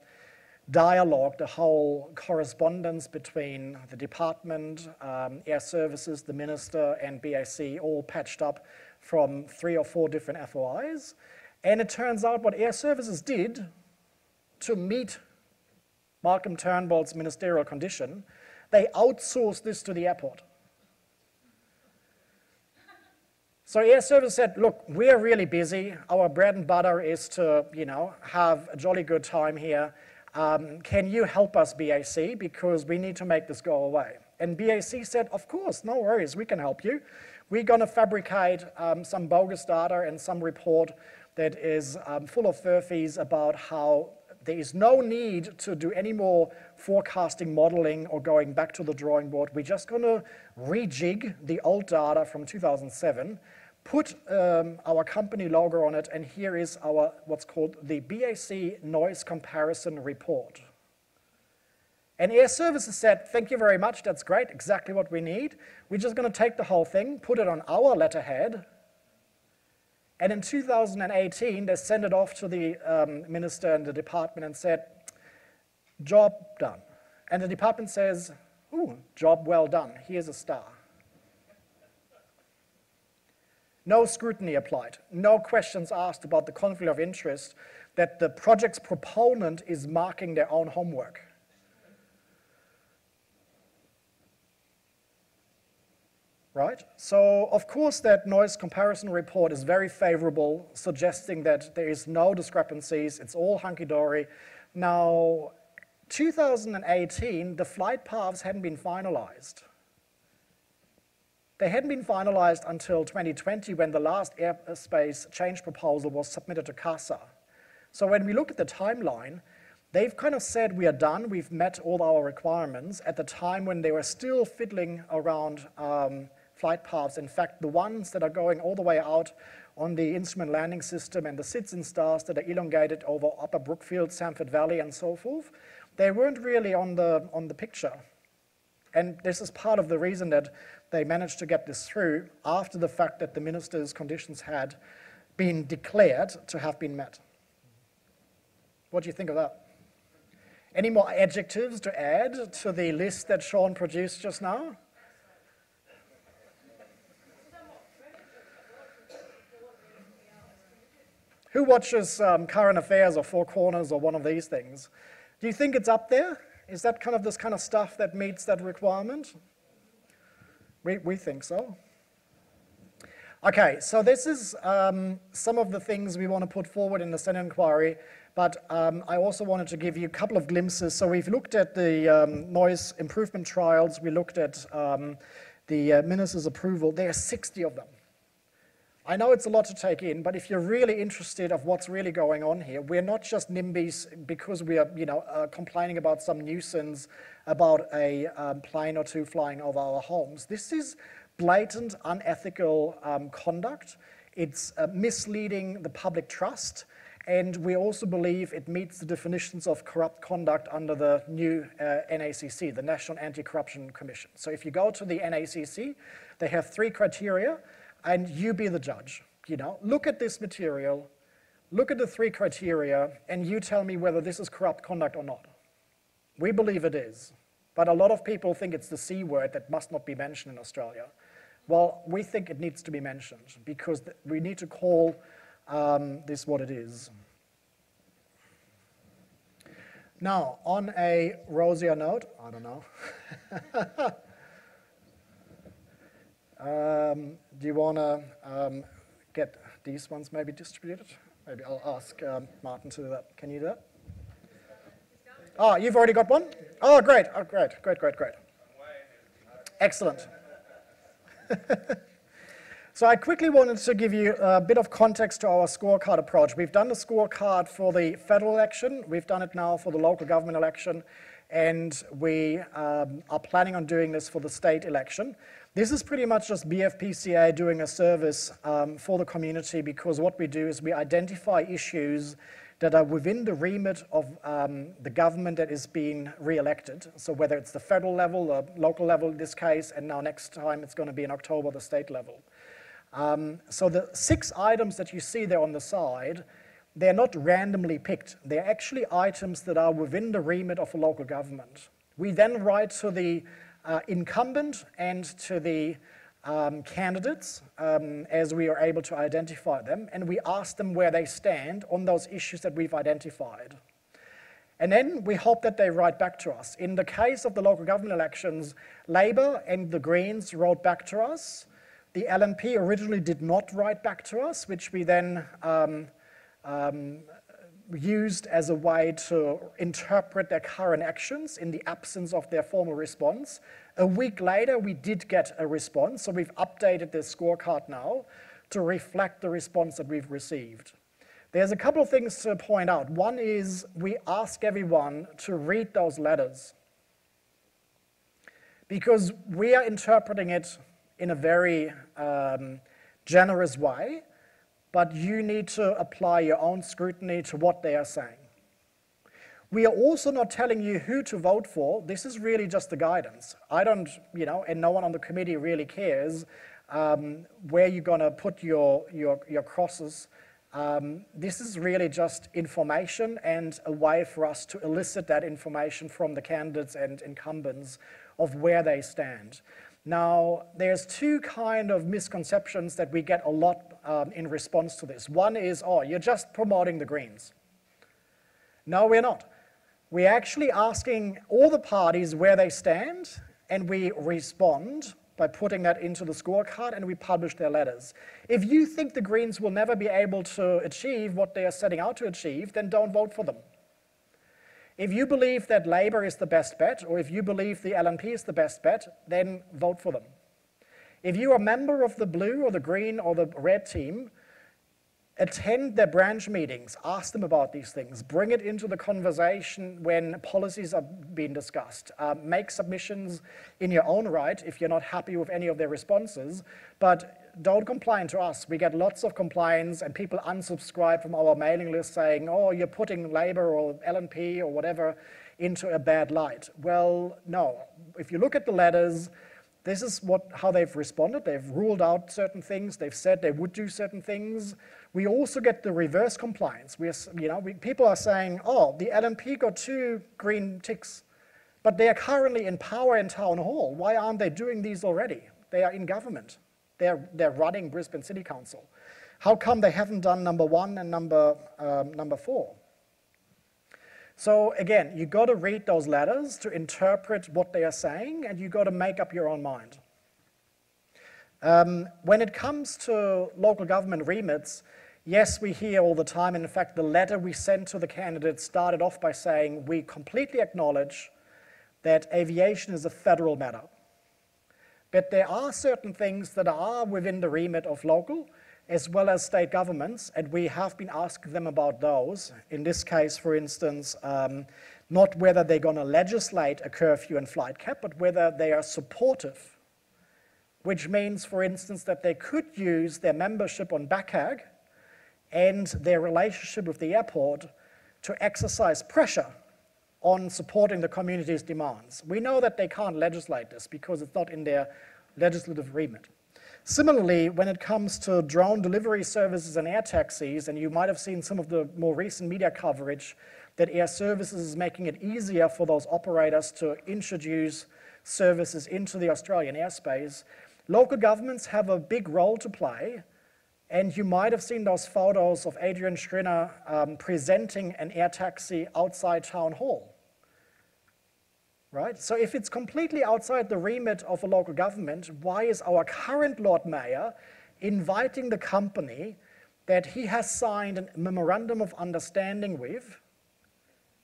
Speaker 1: dialogue, the whole correspondence between the department, um, air services, the minister, and BAC all patched up from three or four different FOIs. And it turns out what air services did to meet Malcolm Turnbull's ministerial condition, they outsourced this to the airport. So Air Service said, look, we're really busy. Our bread and butter is to, you know, have a jolly good time here um, can you help us, BAC, because we need to make this go away. And BAC said, of course, no worries, we can help you. We're going to fabricate um, some bogus data and some report that is um, full of furfies about how there is no need to do any more forecasting modeling or going back to the drawing board. We're just going to rejig the old data from 2007 put um, our company logo on it, and here is our what's called the BAC Noise Comparison Report. And Air Services said, thank you very much, that's great, exactly what we need. We're just going to take the whole thing, put it on our letterhead, and in 2018, they sent it off to the um, minister and the department and said, job done. And the department says, ooh, job well done, here's a star. No scrutiny applied, no questions asked about the conflict of interest that the project's proponent is marking their own homework. Right? So of course that noise comparison report is very favorable, suggesting that there is no discrepancies, it's all hunky-dory. Now, 2018, the flight paths hadn't been finalized. They hadn't been finalized until 2020 when the last airspace change proposal was submitted to CASA. So when we look at the timeline, they've kind of said we are done, we've met all our requirements at the time when they were still fiddling around um, flight paths. In fact, the ones that are going all the way out on the instrument landing system and the SIDS and stars that are elongated over Upper Brookfield, Samford Valley, and so forth, they weren't really on the, on the picture. And this is part of the reason that they managed to get this through after the fact that the minister's conditions had been declared to have been met. What do you think of that? Any more adjectives to add to the list that Sean produced just now? Who watches um, Current Affairs or Four Corners or one of these things? Do you think it's up there? Is that kind of this kind of stuff that meets that requirement? We, we think so. Okay, so this is um, some of the things we want to put forward in the Senate inquiry, but um, I also wanted to give you a couple of glimpses. So we've looked at the um, noise improvement trials, we looked at um, the uh, minister's approval. There are 60 of them. I know it's a lot to take in, but if you're really interested of what's really going on here, we're not just NIMBYs because we are, you know, uh, complaining about some nuisance about a um, plane or two flying over our homes. This is blatant, unethical um, conduct. It's uh, misleading the public trust, and we also believe it meets the definitions of corrupt conduct under the new uh, NACC, the National Anti-Corruption Commission. So if you go to the NACC, they have three criteria and you be the judge. You know, look at this material, look at the three criteria, and you tell me whether this is corrupt conduct or not. We believe it is, but a lot of people think it's the C word that must not be mentioned in Australia. Well, we think it needs to be mentioned because we need to call um, this what it is. Now, on a rosier note, I don't know. Um, do you want to um, get these ones maybe distributed? Maybe I'll ask um, Martin to do that. Can you do that? Oh, you've already got one? Oh, great. Oh, great, great, great, great. Excellent. so I quickly wanted to give you a bit of context to our scorecard approach. We've done the scorecard for the federal election. We've done it now for the local government election. And we um, are planning on doing this for the state election. This is pretty much just BFPCA doing a service um, for the community because what we do is we identify issues that are within the remit of um, the government that is being re-elected. So whether it's the federal level, the local level in this case, and now next time it's going to be in October, the state level. Um, so the six items that you see there on the side, they're not randomly picked. They're actually items that are within the remit of a local government. We then write to the uh, incumbent and to the um, candidates um, as we are able to identify them, and we ask them where they stand on those issues that we've identified. And then we hope that they write back to us. In the case of the local government elections, Labor and the Greens wrote back to us. The LNP originally did not write back to us, which we then um, um used as a way to interpret their current actions in the absence of their formal response. A week later, we did get a response, so we've updated this scorecard now to reflect the response that we've received. There's a couple of things to point out. One is we ask everyone to read those letters because we are interpreting it in a very um, generous way but you need to apply your own scrutiny to what they are saying. We are also not telling you who to vote for. This is really just the guidance. I don't, you know, and no one on the committee really cares um, where you're going to put your, your, your crosses Um, this is really just information and a way for us to elicit that information from the candidates and incumbents of where they stand. Now, there's two kind of misconceptions that we get a lot um, in response to this. One is, oh, you're just promoting the Greens. No, we're not. We're actually asking all the parties where they stand, and we respond by putting that into the scorecard and we publish their letters. If you think the Greens will never be able to achieve what they are setting out to achieve, then don't vote for them. If you believe that Labour is the best bet, or if you believe the LNP is the best bet, then vote for them. If you're a member of the blue or the green or the red team, attend their branch meetings, ask them about these things, bring it into the conversation when policies are being discussed. Uh, make submissions in your own right if you're not happy with any of their responses, but don't complain to us. We get lots of complaints and people unsubscribe from our mailing list saying, oh, you're putting Labour or LNP or whatever into a bad light. Well, no. If you look at the letters, this is what, how they've responded. They've ruled out certain things. They've said they would do certain things. We also get the reverse compliance. We are, you know, we, people are saying, oh, the LNP got two green ticks, but they are currently in power in town hall. Why aren't they doing these already? They are in government. They're, they're running Brisbane City Council. How come they haven't done number one and number, um, number four? So again, you got to read those letters to interpret what they are saying, and you got to make up your own mind. Um, when it comes to local government remits, yes, we hear all the time. and In fact, the letter we sent to the candidates started off by saying we completely acknowledge that aviation is a federal matter. But there are certain things that are within the remit of local, as well as state governments, and we have been asking them about those. In this case, for instance, um, not whether they're going to legislate a curfew and flight cap, but whether they are supportive, which means, for instance, that they could use their membership on BACAG and their relationship with the airport to exercise pressure on supporting the community's demands. We know that they can't legislate this because it's not in their legislative remit. Similarly, when it comes to drone delivery services and air taxis, and you might have seen some of the more recent media coverage that Airservices is making it easier for those operators to introduce services into the Australian airspace, local governments have a big role to play. And you might have seen those photos of Adrian Schrinner um, presenting an air taxi outside town hall right? So if it's completely outside the remit of a local government, why is our current Lord Mayor inviting the company that he has signed a memorandum of understanding with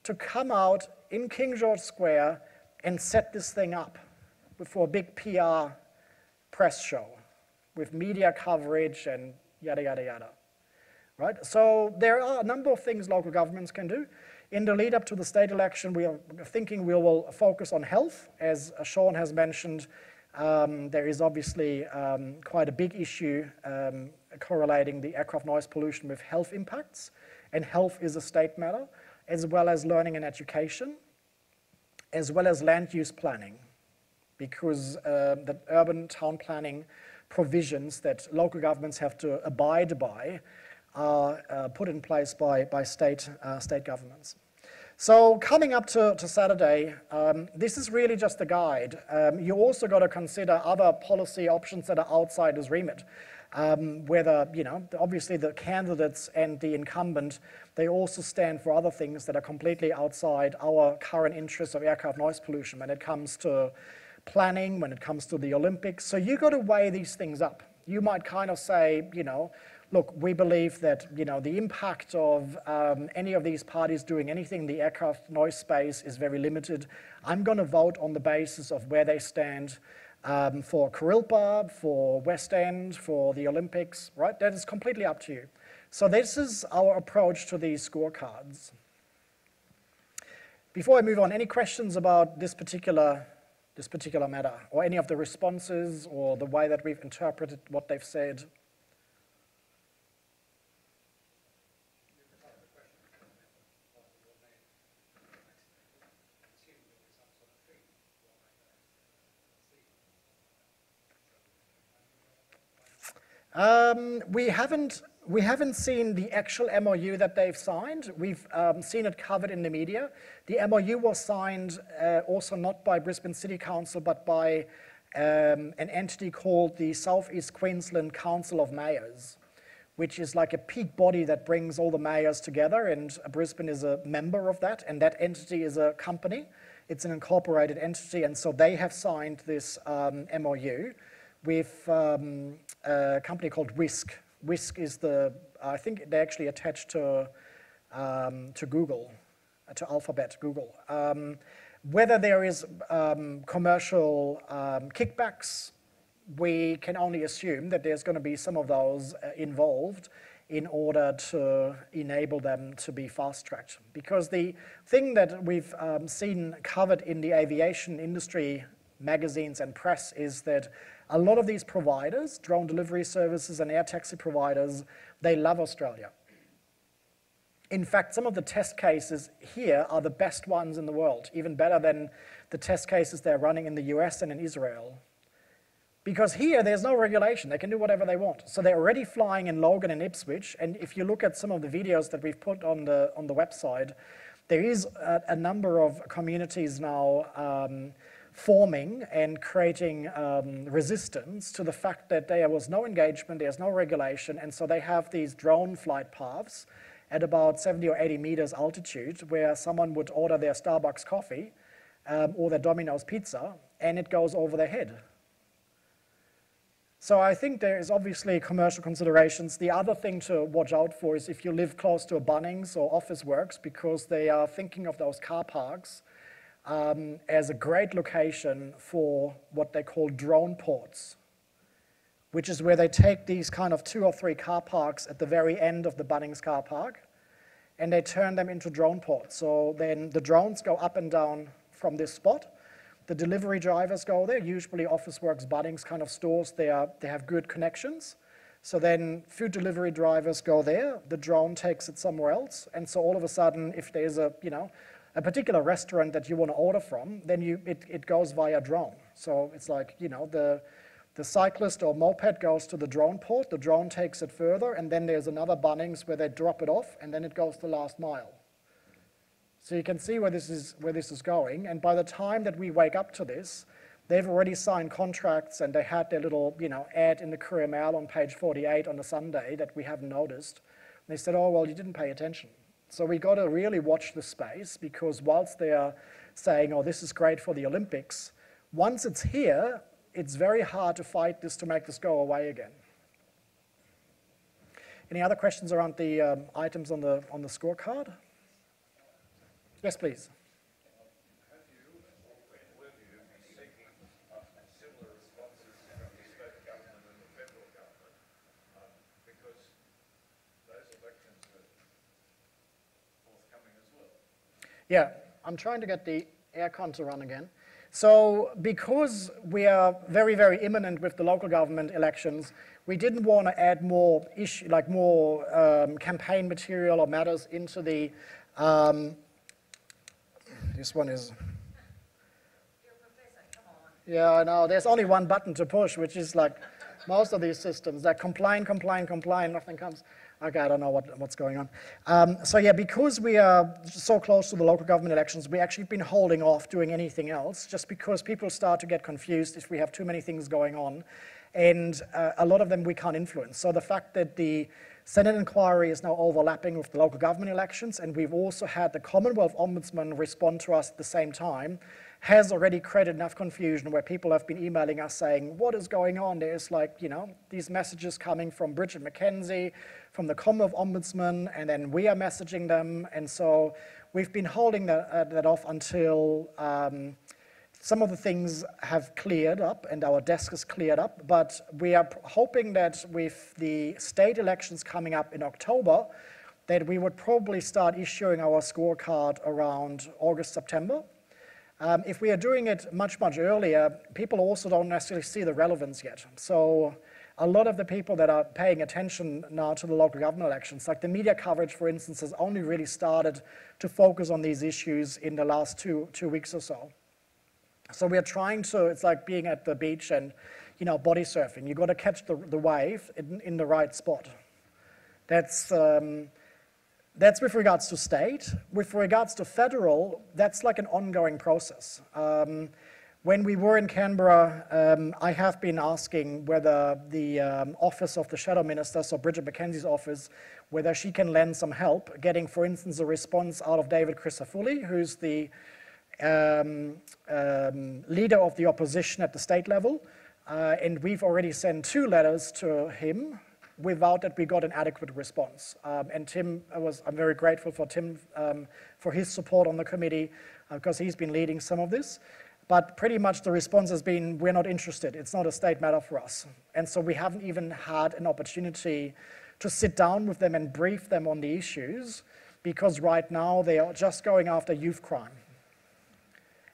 Speaker 1: to come out in King George Square and set this thing up for a big PR press show with media coverage and yada, yada, yada. Right? So there are a number of things local governments can do. In the lead up to the state election, we are thinking we will focus on health. As Sean has mentioned, um, there is obviously um, quite a big issue um, correlating the aircraft noise pollution with health impacts, and health is a state matter, as well as learning and education, as well as land use planning, because uh, the urban town planning provisions that local governments have to abide by are uh, put in place by, by state, uh, state governments. So coming up to, to Saturday, um, this is really just a guide. Um, you also got to consider other policy options that are outside his remit. Um, whether, you know, obviously the candidates and the incumbent, they also stand for other things that are completely outside our current interests of aircraft noise pollution when it comes to planning, when it comes to the Olympics. So you got to weigh these things up. You might kind of say, you know, look, we believe that you know the impact of um, any of these parties doing anything in the aircraft noise space is very limited. I'm going to vote on the basis of where they stand um, for Kurilpa, for West End, for the Olympics, right? That is completely up to you. So this is our approach to these scorecards. Before I move on, any questions about this particular, this particular matter, or any of the responses, or the way that we've interpreted what they've said? Um, we haven't we haven't seen the actual MOU that they've signed. We've um, seen it covered in the media. The MOU was signed uh, also not by Brisbane City Council, but by um, an entity called the Southeast Queensland Council of Mayors, which is like a peak body that brings all the mayors together, and Brisbane is a member of that, and that entity is a company. It's an incorporated entity, and so they have signed this um, MOU with um, a company called Wisk. Wisk is the, I think they actually attached to, um, to Google, uh, to Alphabet, Google. Um, whether there is um, commercial um, kickbacks, we can only assume that there's going to be some of those uh, involved in order to enable them to be fast-tracked. Because the thing that we've um, seen covered in the aviation industry magazines and press is that a lot of these providers, drone delivery services and air taxi providers, they love Australia. In fact, some of the test cases here are the best ones in the world, even better than the test cases they're running in the US and in Israel. Because here, there's no regulation. They can do whatever they want. So they're already flying in Logan and Ipswich. And if you look at some of the videos that we've put on the, on the website, there is a, a number of communities now um, forming and creating um, resistance to the fact that there was no engagement, there's no regulation, and so they have these drone flight paths at about 70 or 80 meters altitude where someone would order their Starbucks coffee um, or their Domino's pizza and it goes over their head. So I think there is obviously commercial considerations. The other thing to watch out for is if you live close to a Bunnings or Officeworks, because they are thinking of those car parks um, as a great location for what they call drone ports which is where they take these kind of two or three car parks at the very end of the Bunnings car park and they turn them into drone ports. So then the drones go up and down from this spot. The delivery drivers go there, usually Officeworks, Bunnings kind of stores, they, are, they have good connections. So then food delivery drivers go there, the drone takes it somewhere else, and so all of a sudden, if there's a, you know, a particular restaurant that you want to order from, then you, it, it goes via drone. So it's like, you know, the, the cyclist or moped goes to the drone port, the drone takes it further, and then there's another Bunnings where they drop it off, and then it goes the last mile. So you can see where this is, where this is going, and by the time that we wake up to this, they've already signed contracts and they had their little you know, ad in the Courier Mail on page 48 on a Sunday that we haven't noticed. And they said, oh, well, you didn't pay attention. So we've got to really watch the space because whilst they are saying, oh, this is great for the Olympics, once it's here, it's very hard to fight this to make this go away again. Any other questions around the um, items on the, on the scorecard? Yes, please. Yeah, I'm trying to get the aircon to run again. So because we are very, very imminent with the local government elections, we didn't want to add more issue, like more um, campaign material or matters into the, um, this one is, yeah, I know. There's only one button to push, which is like most of these systems. That complain, complain, complain, nothing comes. Okay, I don't know what, what's going on. Um, so yeah, because we are so close to the local government elections, we actually been holding off doing anything else, just because people start to get confused if we have too many things going on. And uh, a lot of them we can't influence. So the fact that the Senate inquiry is now overlapping with the local government elections, and we've also had the Commonwealth Ombudsman respond to us at the same time, has already created enough confusion where people have been emailing us saying, what is going on? There's like, you know, these messages coming from Bridget McKenzie, from the Commonwealth Ombudsman, and then we are messaging them. And so we've been holding that, uh, that off until um, some of the things have cleared up and our desk is cleared up, but we are hoping that with the state elections coming up in October, that we would probably start issuing our scorecard around August, September. Um, if we are doing it much, much earlier, people also don't necessarily see the relevance yet. So a lot of the people that are paying attention now to the local government elections, like the media coverage, for instance, has only really started to focus on these issues in the last two, two weeks or so. So we're trying to, it's like being at the beach and, you know, body surfing. You've got to catch the, the wave in, in the right spot. That's, um, that's with regards to state. With regards to federal, that's like an ongoing process. Um, when we were in Canberra, um, I have been asking whether the um, office of the shadow minister, so Bridget McKenzie's office, whether she can lend some help getting, for instance, a response out of David Crisafulli, who's the um, um, leader of the opposition at the state level. Uh, and we've already sent two letters to him without that we got an adequate response. Um, and Tim I was, I'm very grateful for Tim um, for his support on the committee because uh, he's been leading some of this. But pretty much the response has been, we're not interested. It's not a state matter for us. And so we haven't even had an opportunity to sit down with them and brief them on the issues because right now they are just going after youth crime.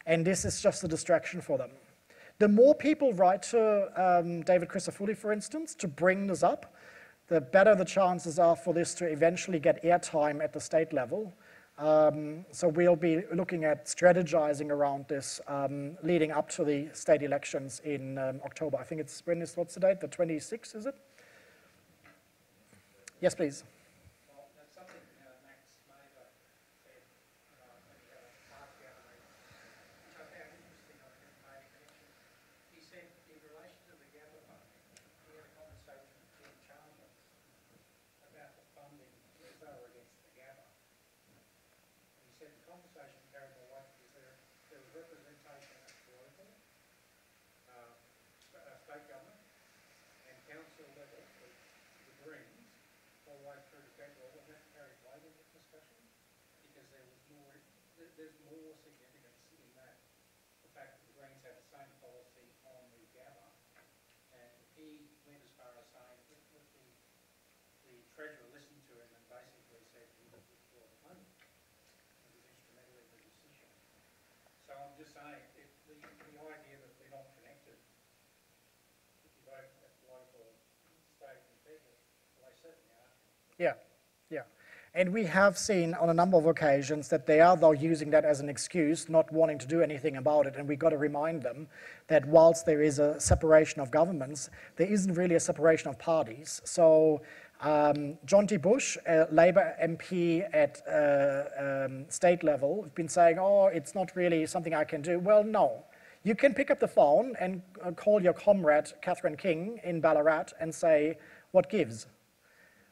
Speaker 1: And this is just a distraction for them. The more people write to um, David Crisafulli, for instance, to bring this up, the better the chances are for this to eventually get airtime at the state level um, so we'll be looking at strategizing around this um, leading up to the state elections in um, October. I think it's, when is, what's the date? The 26th, is it? Yes, please.
Speaker 3: there's more significance in that, the fact that the Greens have the same policy on the Gabba. And he went as far as saying that, that the, the treasurer listened to him and basically said he would withdraw the money. It was instrumental in the decision. So I'm just saying, if the, the idea that they're not connected, if you vote at local, state and federal, well, they certainly are.
Speaker 1: Yeah, yeah. And we have seen on a number of occasions that they are, though, using that as an excuse, not wanting to do anything about it. And we've got to remind them that whilst there is a separation of governments, there isn't really a separation of parties. So um, Jonty Bush, a Labour MP at uh, um, state level, has been saying, oh, it's not really something I can do. Well, no. You can pick up the phone and uh, call your comrade, Catherine King, in Ballarat and say, what gives?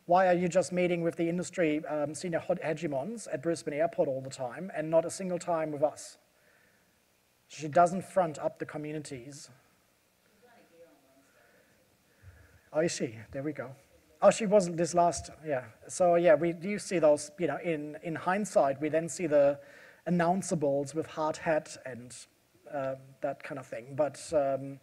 Speaker 1: Why are you just meeting with the industry um, senior hegemons at Brisbane Airport all the time and not a single time with us? She doesn't front up the communities. Oh, is she? There we go. Oh, she wasn't this last, yeah. So yeah, we do see those, you know, in, in hindsight, we then see the announceables with hard hat and um, that kind of thing. But um,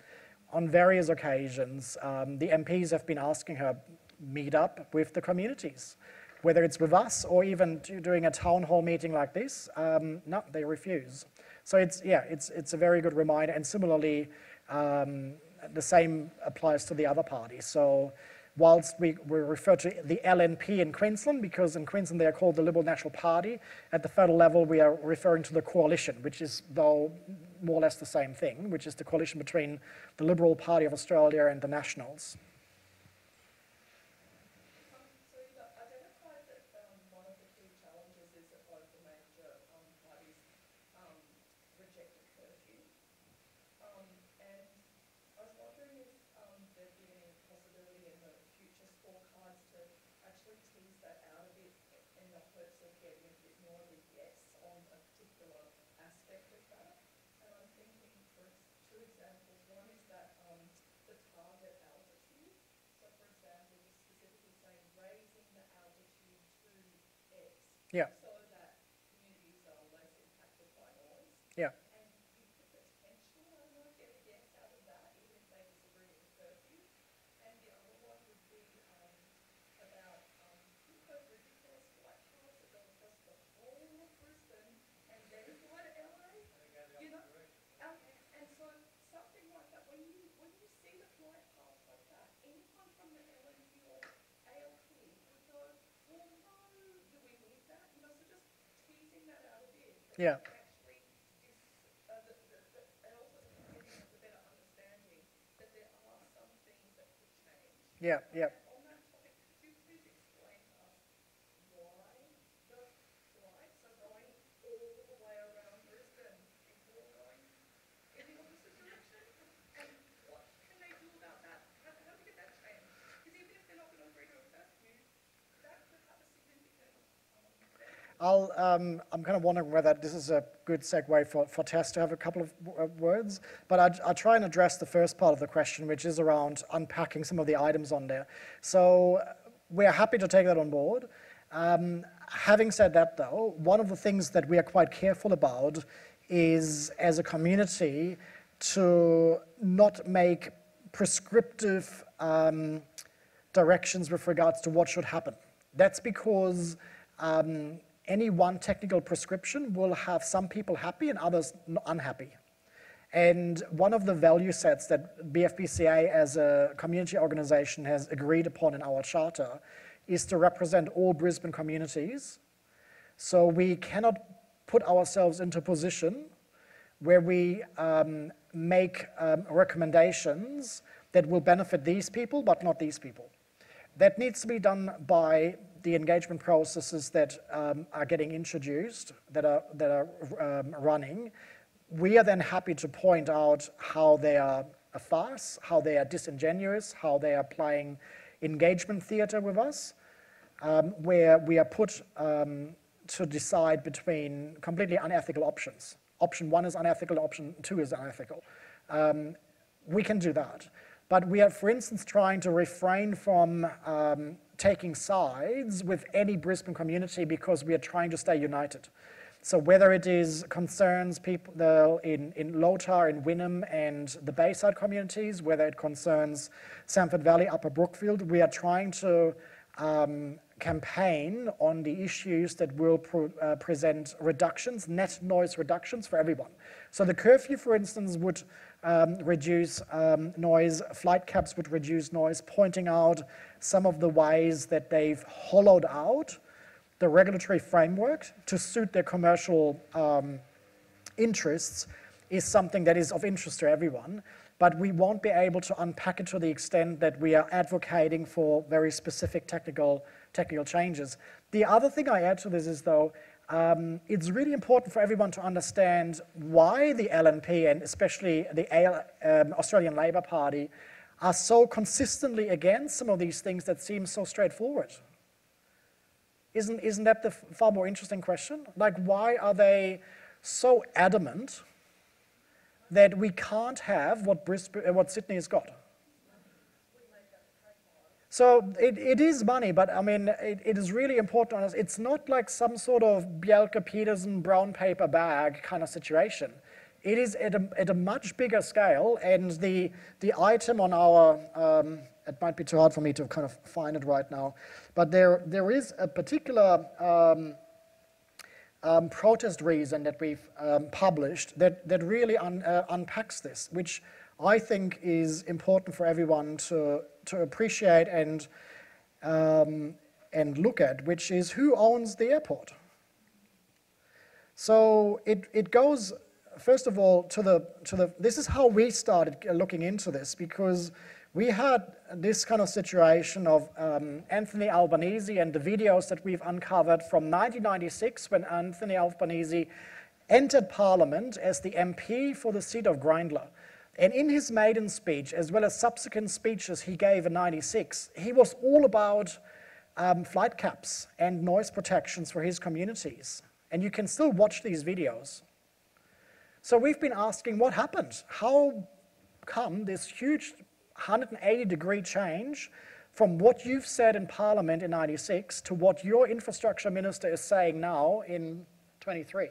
Speaker 1: on various occasions, um, the MPs have been asking her, meet up with the communities, whether it's with us or even doing a town hall meeting like this. Um, no, they refuse. So it's, yeah, it's, it's a very good reminder. And similarly, um, the same applies to the other parties. So whilst we, we refer to the LNP in Queensland, because in Queensland they are called the Liberal National Party, at the federal level we are referring to the coalition, which is though more or less the same thing, which is the coalition between the Liberal Party of Australia and the Nationals. Yeah.
Speaker 4: So that communities are less impacted by noise.
Speaker 1: Yeah.
Speaker 4: And you could potentially, I don't know, get a yes out of that, even if they disagree with the curfew. And the other one would be, um, about, um, those ridiculous flight paths that go across the whole of Brisbane and then fly to LA. You know, um, and so something like that, when you, when you see the flight paths like that, anyone from the LNP or ALP would go, well, no, do we need that? You know, so just teasing that out a bit.
Speaker 1: Yeah.
Speaker 4: Actually, dis, uh, the, the, the, and also giving us a better understanding that there are some things that could change.
Speaker 1: Yeah, yeah.
Speaker 4: On that topic, could you please explain
Speaker 1: I'll, um, I'm kind of wondering whether this is a good segue for, for Tess to have a couple of uh, words, but I, I'll try and address the first part of the question, which is around unpacking some of the items on there. So uh, we're happy to take that on board. Um, having said that, though, one of the things that we are quite careful about is, as a community, to not make prescriptive um, directions with regards to what should happen. That's because um, any one technical prescription will have some people happy and others unhappy. And one of the value sets that BFPCA as a community organization has agreed upon in our charter is to represent all Brisbane communities. So we cannot put ourselves into a position where we um, make um, recommendations that will benefit these people but not these people. That needs to be done by the engagement processes that um, are getting introduced, that are, that are um, running. We are then happy to point out how they are a farce, how they are disingenuous, how they are playing engagement theatre with us, um, where we are put um, to decide between completely unethical options. Option one is unethical, option two is unethical. Um, we can do that. But we are, for instance, trying to refrain from um, taking sides with any Brisbane community because we are trying to stay united. So whether it is concerns people in, in Lota, in Wynnum and the Bayside communities, whether it concerns Samford Valley, Upper Brookfield, we are trying to um, campaign on the issues that will pro, uh, present reductions, net noise reductions for everyone. So the curfew, for instance, would um, reduce um, noise, flight caps would reduce noise, pointing out some of the ways that they've hollowed out the regulatory framework to suit their commercial um, interests is something that is of interest to everyone, but we won't be able to unpack it to the extent that we are advocating for very specific technical, technical changes. The other thing I add to this is, though, um, it's really important for everyone to understand why the LNP and especially the AL, um, Australian Labor Party are so consistently against some of these things that seem so straightforward. Isn't, isn't that the far more interesting question? Like, why are they so adamant that we can't have what, Brisbane, uh, what Sydney has got? So it, it is money, but I mean, it, it is really important. On us. It's not like some sort of Bjelke Petersen brown paper bag kind of situation. It is at a, at a much bigger scale, and the, the item on our, um, it might be too hard for me to kind of find it right now, but there, there is a particular um, um, protest reason that we've um, published that, that really un, uh, unpacks this, which I think is important for everyone to, to appreciate and, um, and look at, which is who owns the airport. So it, it goes, first of all, to the, to the, this is how we started looking into this because we had this kind of situation of um, Anthony Albanese and the videos that we've uncovered from 1996 when Anthony Albanese entered Parliament as the MP for the seat of Grayndler. And in his maiden speech, as well as subsequent speeches he gave in 96, he was all about um, flight caps and noise protections for his communities. And you can still watch these videos. So we've been asking what happened? How come this huge 180 degree change from what you've said in Parliament in 96 to what your infrastructure minister is saying now in 23?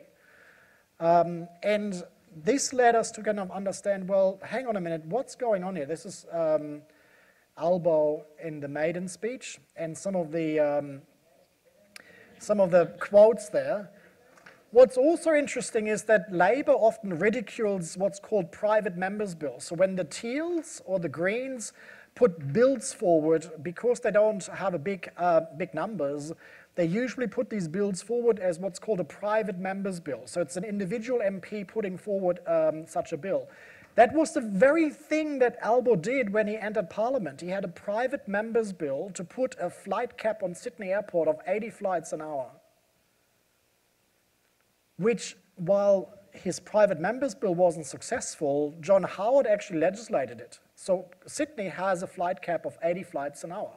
Speaker 1: Um, and this led us to kind of understand, well, hang on a minute, what's going on here? This is um, Albo in the maiden speech and some of the, um, some of the quotes there. What's also interesting is that Labor often ridicules what's called private members' bills. So when the Teals or the Greens put bills forward because they don't have a big, uh, big numbers, they usually put these bills forward as what's called a private member's bill. So it's an individual MP putting forward um, such a bill. That was the very thing that Albo did when he entered Parliament. He had a private member's bill to put a flight cap on Sydney Airport of 80 flights an hour, which, while his private member's bill wasn't successful, John Howard actually legislated it. So Sydney has a flight cap of 80 flights an hour.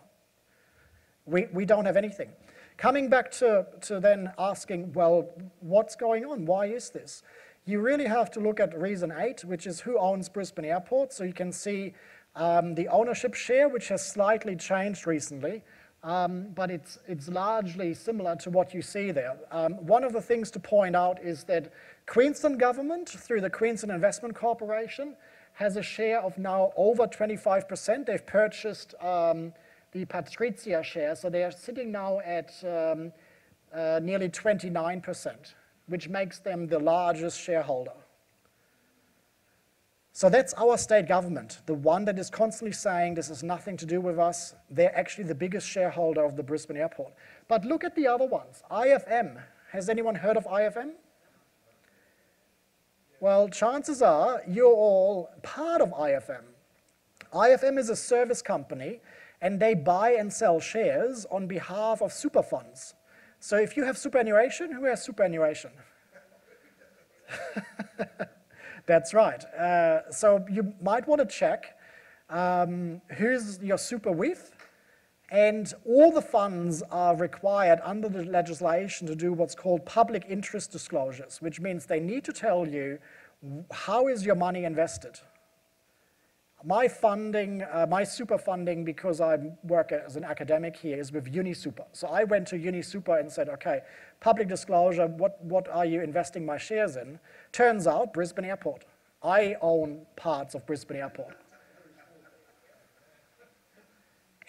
Speaker 1: We, we don't have anything. coming back to, to then asking, well, what's going on? Why is this? You really have to look at reason eight, which is who owns Brisbane Airport. So you can see um, the ownership share, which has slightly changed recently, um, but it's, it's largely similar to what you see there. Um, one of the things to point out is that Queensland government, through the Queensland Investment Corporation, has a share of now over 25%. They've purchased um, the Patrizia share, so they are sitting now at um, uh, nearly 29%, which makes them the largest shareholder. So that's our state government, the one that is constantly saying this has nothing to do with us. They're actually the biggest shareholder of the Brisbane airport. But look at the other ones. IFM. Has anyone heard of IFM? Well, chances are you're all part of IFM. IFM is a service company and they buy and sell shares on behalf of super funds. So if you have superannuation, who has superannuation? That's right. Uh, so you might want to check um, who's your super with, and all the funds are required under the legislation to do what's called public interest disclosures, which means they need to tell you how is your money invested. My funding, uh, my super funding, because I work as an academic here, is with UniSuper. So I went to UniSuper and said, okay, public disclosure, what, what are you investing my shares in? Turns out, Brisbane Airport. I own parts of Brisbane Airport.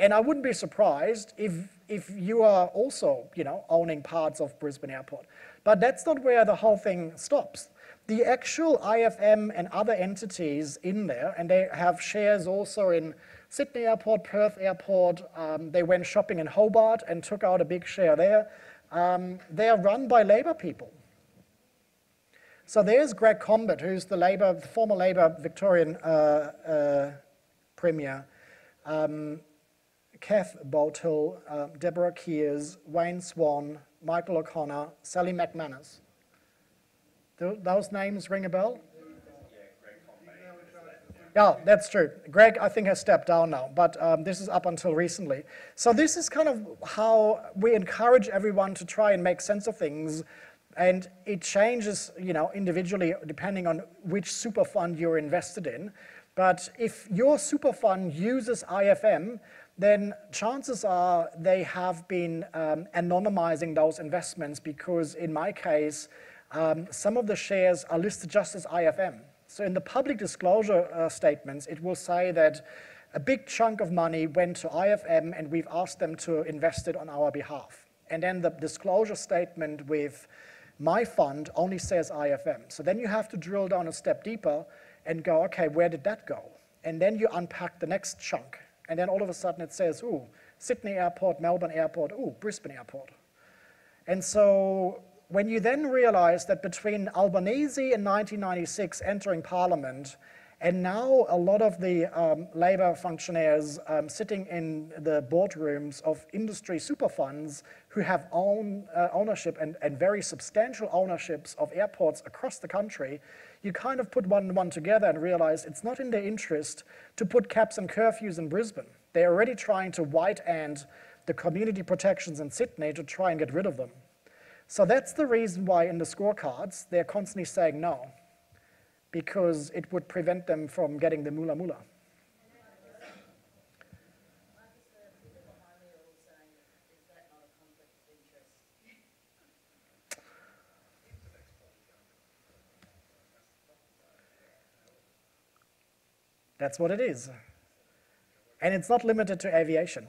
Speaker 1: And I wouldn't be surprised if, if you are also, you know, owning parts of Brisbane Airport. But that's not where the whole thing stops the actual IFM and other entities in there, and they have shares also in Sydney Airport, Perth Airport. Um, they went shopping in Hobart and took out a big share there. Um, they are run by Labor people. So there's Greg Combet, who's the Labor, the former Labor Victorian uh, uh, Premier, um, Kath Bowtell, uh, Deborah Kiers, Wayne Swan, Michael O'Connor, Sally McManus. Those names ring a bell? Yeah, that's true. Greg, I think, has stepped down now, but um, this is up until recently. So this is kind of how we encourage everyone to try and make sense of things, and it changes, you know, individually depending on which super fund you're invested in. But if your super fund uses IFM, then chances are they have been um, anonymizing those investments because in my case, um, some of the shares are listed just as IFM. So in the public disclosure uh, statements, it will say that a big chunk of money went to IFM and we've asked them to invest it on our behalf. And then the disclosure statement with my fund only says IFM. So then you have to drill down a step deeper and go, okay, where did that go? And then you unpack the next chunk. And then all of a sudden it says, ooh, Sydney Airport, Melbourne Airport, ooh, Brisbane Airport. And so when you then realize that between Albanese in 1996 entering parliament and now a lot of the um, labor functionaries um, sitting in the boardrooms of industry super funds who have own uh, ownership and, and very substantial ownerships of airports across the country, you kind of put one and one together and realize it's not in their interest to put caps and curfews in Brisbane. They're already trying to white end the community protections in Sydney to try and get rid of them. So that's the reason why in the scorecards they're constantly saying no, because it would prevent them from getting the mula mula. That's what it is. And it's not limited to aviation.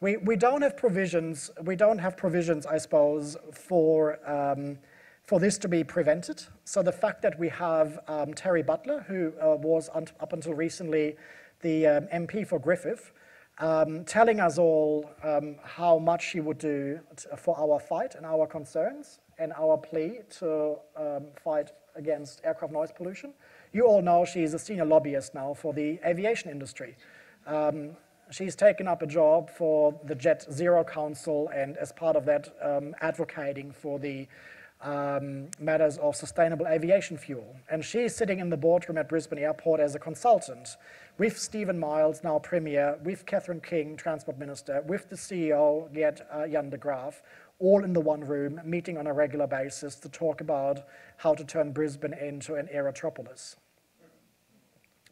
Speaker 1: We, we don't have provisions, we don't have provisions, I suppose, for, um, for this to be prevented. So the fact that we have um, Terri Butler, who uh, was up until recently the um, MP for Griffith, um, telling us all um, how much she would do for our fight and our concerns and our plea to um, fight against aircraft noise pollution. You all know she's a senior lobbyist now for the aviation industry. Um, she's taken up a job for the Jet Zero Council and as part of that um, advocating for the um, matters of sustainable aviation fuel. And she's sitting in the boardroom at Brisbane Airport as a consultant with Stephen Miles, now Premier, with Catherine King, Transport Minister, with the CEO, Gert uh, Jan de Graaff, all in the one room, meeting on a regular basis to talk about how to turn Brisbane into an aerotropolis.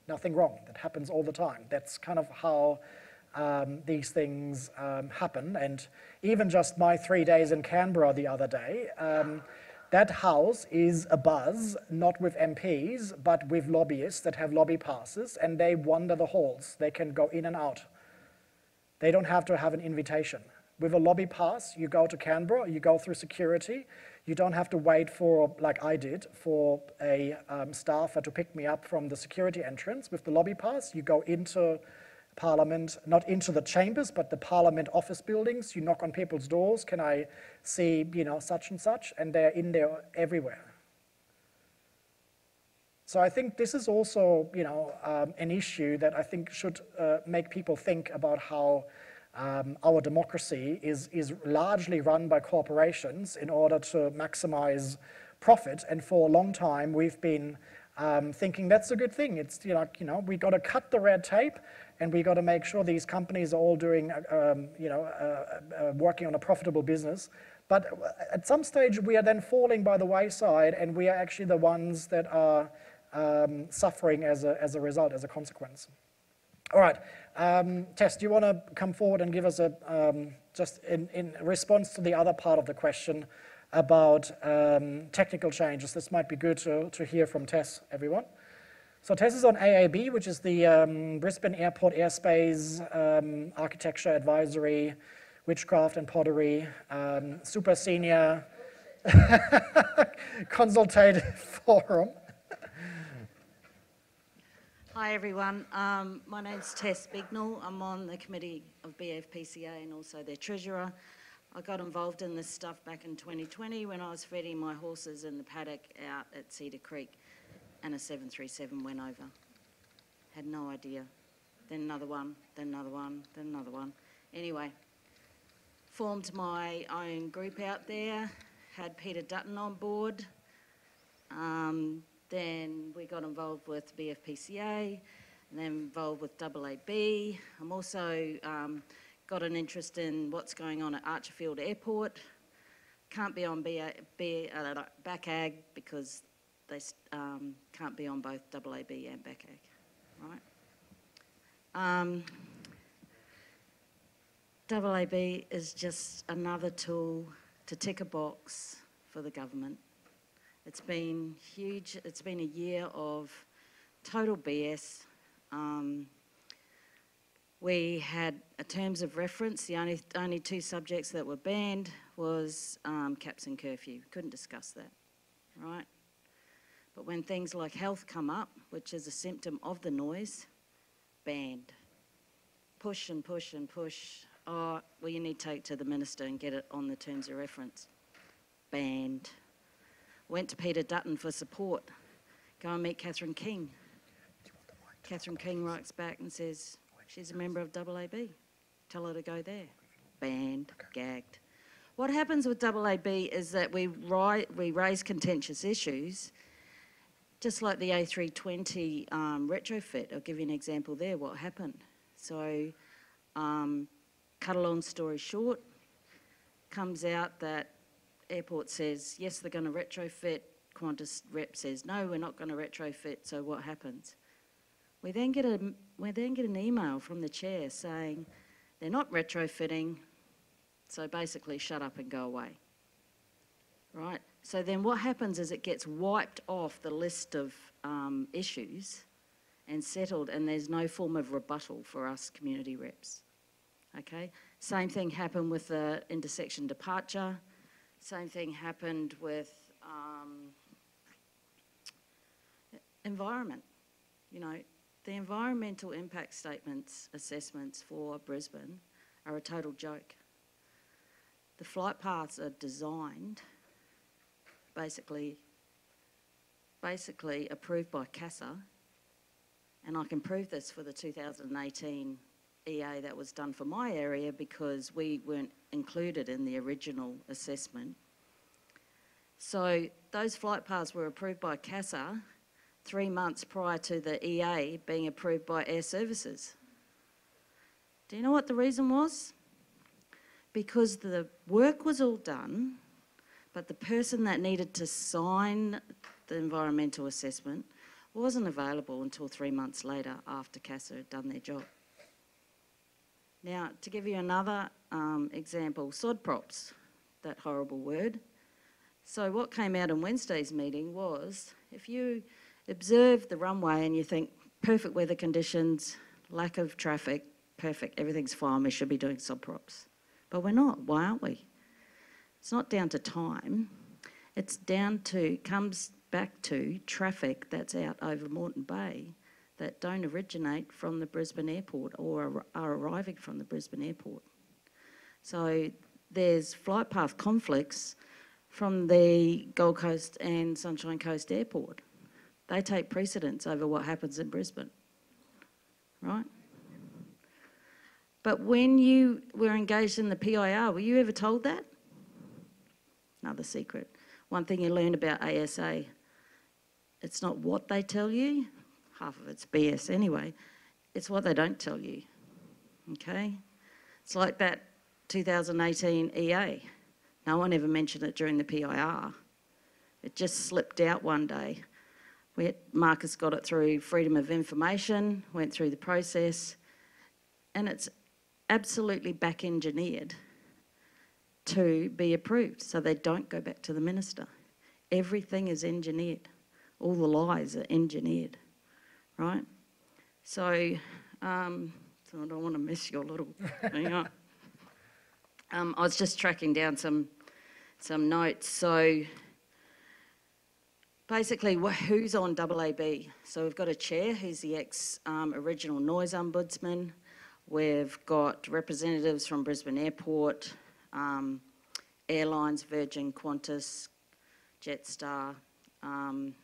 Speaker 1: Nothing wrong. That happens all the time. That's kind of how um, these things um, happen. And even just my three days in Canberra the other day, um, that house is a buzz, not with MPs, but with lobbyists that have lobby passes, and they wander the halls. They can go in and out. They don't have to have an invitation. With a lobby pass, you go to Canberra, you go through security, you don't have to wait for, like I did, for a um, staffer to pick me up from the security entrance. With the lobby pass, you go into Parliament, not into the chambers, but the Parliament office buildings. You knock on people's doors. Can I see, you know, such and such? And they're in there everywhere. So I think this is also, you know, um, an issue that I think should uh, make people think about how um, our democracy is, is largely run by corporations in order to maximize profit. And for a long time, we've been um, thinking that's a good thing. It's, you know, you know we got to cut the red tape and we've got to make sure these companies are all doing, um, you know, uh, uh, working on a profitable business. But at some stage, we are then falling by the wayside, and we are actually the ones that are um, suffering as a, as a result, as a consequence. All right, um, Tess, do you want to come forward and give us a, um, just in, in response to the other part of the question about um, technical changes? This might be good to, to hear from Tess, everyone. So Tess is on AAB, which is the um, Brisbane Airport Airspace um, Architecture Advisory, Witchcraft and Pottery, um, Super Senior Consultative Forum.
Speaker 5: Hi everyone, um, my name's Tess Bignell. I'm on the committee of BFPCA and also their treasurer. I got involved in this stuff back in 2020 when I was feeding my horses in the paddock out at Cedar Creek and a 737 went over. Had no idea. Then another one, then another one, then another one. Anyway, formed my own group out there, had Peter Dutton on board. Um, then we got involved with BFPCA, and then involved with AAB. I'm also um, got an interest in what's going on at Archerfield Airport. Can't be on BA, B, uh, BACAG because they um, can't be on both AAB and BACAG, right? Um, AAB is just another tool to tick a box for the government. It's been huge. It's been a year of total BS. Um, we had a terms of reference. The only only two subjects that were banned was um, caps and curfew. Couldn't discuss that, right? But when things like health come up, which is a symptom of the noise, banned. Push and push and push. Oh, well, you need to take to the minister and get it on the terms of reference. Banned. Went to Peter Dutton for support. Go and meet Catherine King. Catherine King writes back and says, she's a member of AAB. Tell her to go there. Banned, gagged. What happens with AAB is that we, ri- we raise contentious issues just like the A320 um, retrofit, I'll give you an example there, what happened. So, um, cut a long story short, comes out that airport says, yes, they're going to retrofit. Qantas rep says, no, we're not going to retrofit. So what happens? We then get a we then get an email from the chair saying they're not retrofitting. So basically, shut up and go away. Right? So then what happens is it gets wiped off the list of um, issues and settled, and there's no form of rebuttal for us community reps. Okay? Same thing happened with the intersection departure. Same thing happened with um, environment. You know, the environmental impact statements assessments for Brisbane are a total joke. The flight paths are designed basically, basically approved by CASA, and I can prove this for the 2018 EA that was done for my area because we weren't included in the original assessment. So those flight paths were approved by CASA three months prior to the EA being approved by Air Services. Do you know what the reason was? Because the work was all done, but the person that needed to sign the environmental assessment wasn't available until three months later after CASA had done their job. Now, to give you another um, example, SODPROPS, that horrible word. So, what came out in Wednesday's meeting was if you observe the runway and you think perfect weather conditions, lack of traffic, perfect, everything's fine, we should be doing SODPROPS. But we're not. Why aren't we? It's not down to time. It's down to, comes back to traffic that's out over Moreton Bay that don't originate from the Brisbane airport or are arriving from the Brisbane airport. So there's flight path conflicts from the Gold Coast and Sunshine Coast airport. They take precedence over what happens in Brisbane, right? But when you were engaged in the PIR, were you ever told that? Another secret. One thing you learn about ASA it's not what they tell you, half of it's BS anyway, it's what they don't tell you. Okay? It's like that 2018 EA. No one ever mentioned it during the PIR. It just slipped out one day. We, Marcus got it through Freedom of Information, went through the process, and it's absolutely back engineered to be approved so they don't go back to the minister. Everything is engineered, all the lies are engineered, right? So, um, so I don't want to miss your little thing up. Um, I was just tracking down some some notes. So basically, wh- who's on AAB? So we've got a chair who's the ex um, original noise ombudsman. We've got representatives from Brisbane Airport, um, airlines, Virgin, Qantas, Jetstar, um,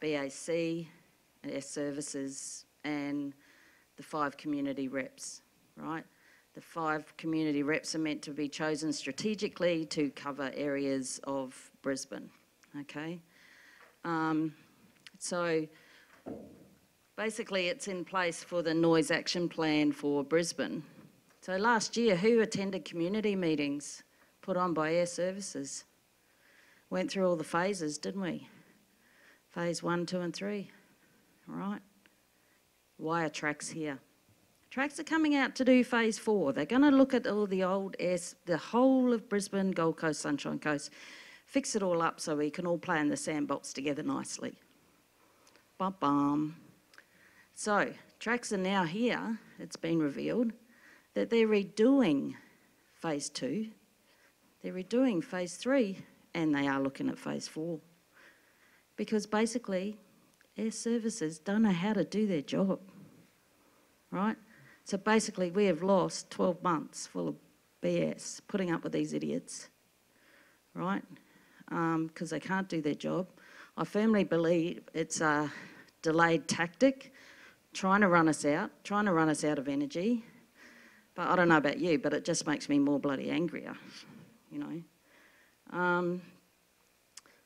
Speaker 5: BAC, Air Services, and the five community reps, right? The five community reps are meant to be chosen strategically to cover areas of Brisbane, okay? Um, so basically, it's in place for the noise action plan for Brisbane. So last year, who attended community meetings put on by Air Services? Went through all the phases, didn't we? Phase one, two, and three, all right? Why are Trax here? Trax are coming out to do phase four. They're going to look at all the old airs, the whole of Brisbane, Gold Coast, Sunshine Coast, fix it all up so we can all play in the sandbox together nicely. Bum bum. So, Trax are now here, it's been revealed, that they're redoing phase two, they're redoing phase three, and they are looking at phase four. Because basically, Air Services don't know how to do their job, right? So basically, we have lost 12 months full of BS putting up with these idiots, right? Because they can't do their job. I firmly believe it's a delayed tactic, trying to run us out, trying to run us out of energy. But I don't know about you, but it just makes me more bloody angrier, you know. Um,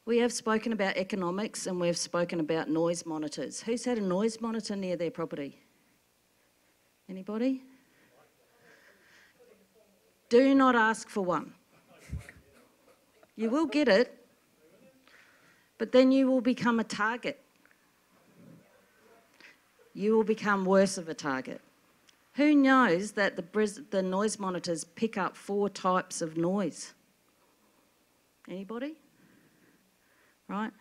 Speaker 5: we have spoken about economics and we've spoken about noise monitors. Who's had a noise monitor near their property? Anybody? Do not ask for one. You will get it, but then you will become a target. You will become worse of a target. Who knows that the, the noise monitors pick up four types of noise? Anybody? Right?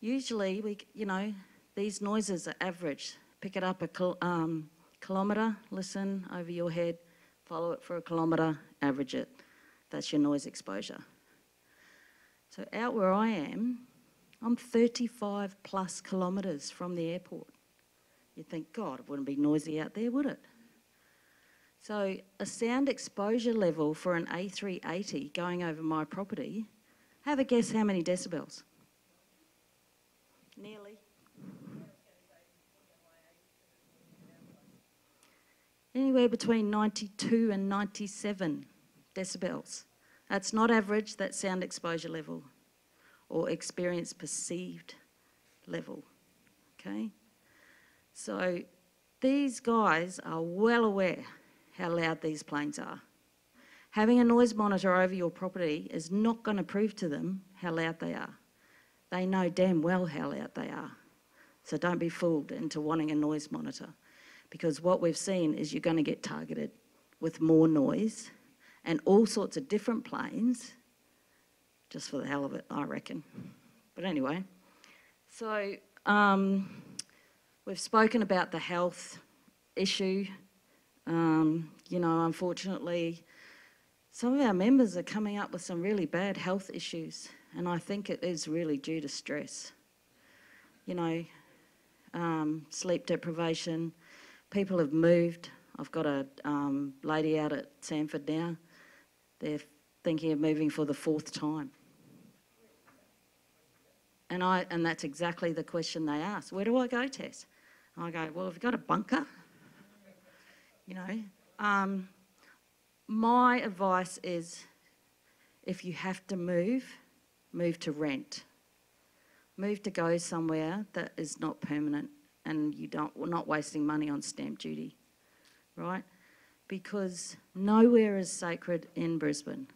Speaker 5: Usually, we, you know, these noises are average. Pick it up a kil- um, kilometre, listen over your head, follow it for a kilometre, average it. That's your noise exposure. So, out where I am, I'm 35 plus kilometres from the airport. You'd think, God, it wouldn't be noisy out there, would it? So, a sound exposure level for an A380 going over my property, have a guess how many decibels? Nearly. Anywhere between 92 and 97 decibels. That's not average, that's sound exposure level. or experience perceived level. Okay? So these guys are well aware how loud these planes are. Having a noise monitor over your property is not going to prove to them how loud they are. They know damn well how loud they are. So don't be fooled into wanting a noise monitor because what we've seen is you're going to get targeted with more noise and all sorts of different planes just for the hell of it, I reckon. But anyway, so um, we've spoken about the health issue. Um, you know, unfortunately, some of our members are coming up with some really bad health issues, and I think it is really due to stress. You know, um, sleep deprivation. People have moved. I've got a um, lady out at Samford now. They're thinking of moving for the fourth time. And I and that's exactly the question they ask. Where do I go, Tess? I go, well, have you got a bunker? You know. Um, my advice is if you have to move, move to rent. Move to go somewhere that is not permanent and you don't we're not wasting money on stamp duty. Right? Because nowhere is sacred in Brisbane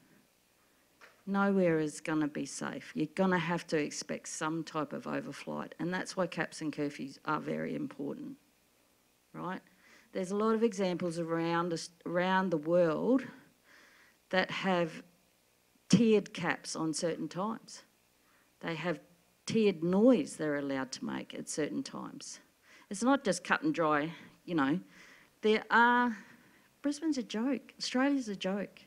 Speaker 5: nowhere is going to be safe. You're going to have to expect some type of overflight, and that's why caps and curfews are very important, right? There's a lot of examples around around the world that have tiered caps on certain times. They have tiered noise they're allowed to make at certain times. It's not just cut and dry, you know. There are Brisbane's a joke. Australia's a joke.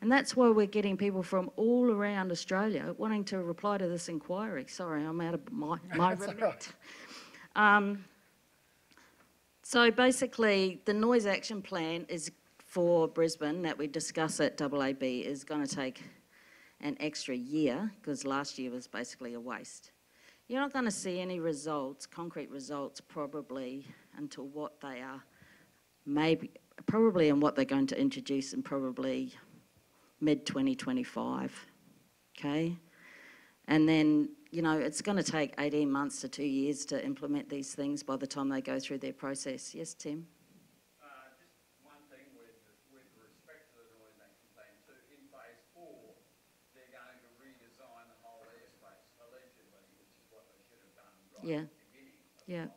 Speaker 5: And that's why we're getting people from all around Australia wanting to reply to this inquiry. Sorry, I'm out of my, my remit.
Speaker 1: right.
Speaker 5: Um, so basically, the noise action plan is for Brisbane that we discuss at AAB is going to take an extra year because last year was basically a waste. You're not going to see any results, concrete results, probably until what they are, maybe, probably in what they're going to introduce and probably mid 2025. Okay? And then, you know, it's going to take 18 months to two years to implement these things by the time they go through their process. Yes, Tim?
Speaker 6: Uh, just one thing with, with respect to the noise action plan, so in phase four, they're going to redesign the whole airspace allegedly, which is what they should have done right
Speaker 5: Yeah.
Speaker 6: at the beginning of
Speaker 5: Yeah.
Speaker 6: the whole process. But after phase four, that's it, it's in concrete. So there won't necessarily be any community feedback, and phase four is gonna be the time when the industry gets to say what they want. And after that, there won't be any more engagement, that's done, thanks.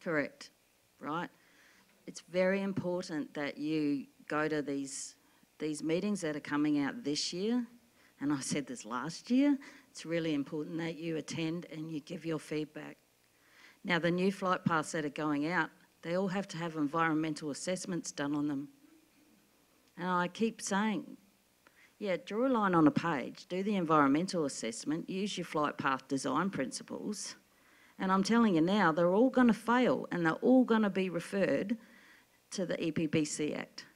Speaker 5: Correct, right? It's very important that you go to these, these meetings that are coming out this year, and I said this last year, it's really important that you attend and you give your feedback. Now, the new flight paths that are going out, they all have to have environmental assessments done on them. And I keep saying, yeah, draw a line on a page, do the environmental assessment, use your flight path design principles, and I'm telling you now, they're all going to fail and they're all going to be referred to the EPBC Act,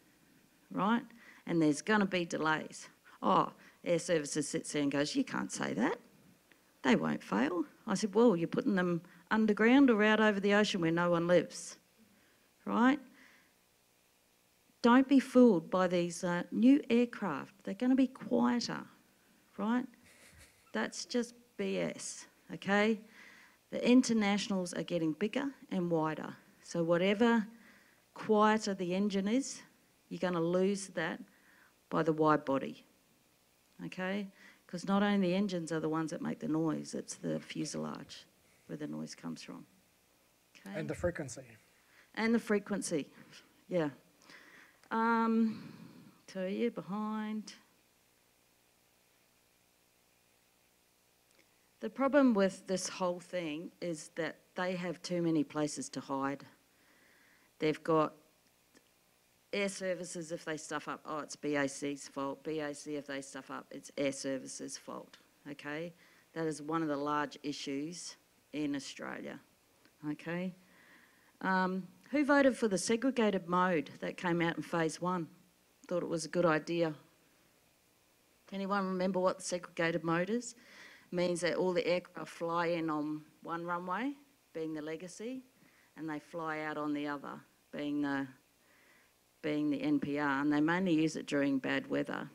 Speaker 5: right? And there's going to be delays. Oh, Air Services sits there and goes, You can't say that. They won't fail. I said, Well, you're putting them underground or out over the ocean where no one lives, right? Don't be fooled by these uh, new aircraft. They're going to be quieter, right? That's just BS, okay? The internationals are getting bigger and wider. So, whatever quieter the engine is, you're going to lose that by the wide body. Okay? Because not only the engines are the ones that make the noise, it's the fuselage where the noise comes from. Okay?
Speaker 1: And the frequency.
Speaker 5: and the frequency. Yeah. Um, so yeah, behind. The problem with this whole thing is that they have too many places to hide. They've got air services if they stuff up, oh, it's BAC's fault. BAC if they stuff up, it's air services' fault. Okay? That is one of the large issues in Australia. Okay? Um, Who voted for the segregated mode that came out in phase one? Thought it was a good idea. Anyone remember what the segregated mode is? Means that all the aircraft fly in on one runway, being the legacy, and they fly out on the other, being the being the NPR, and they mainly use it during bad weather.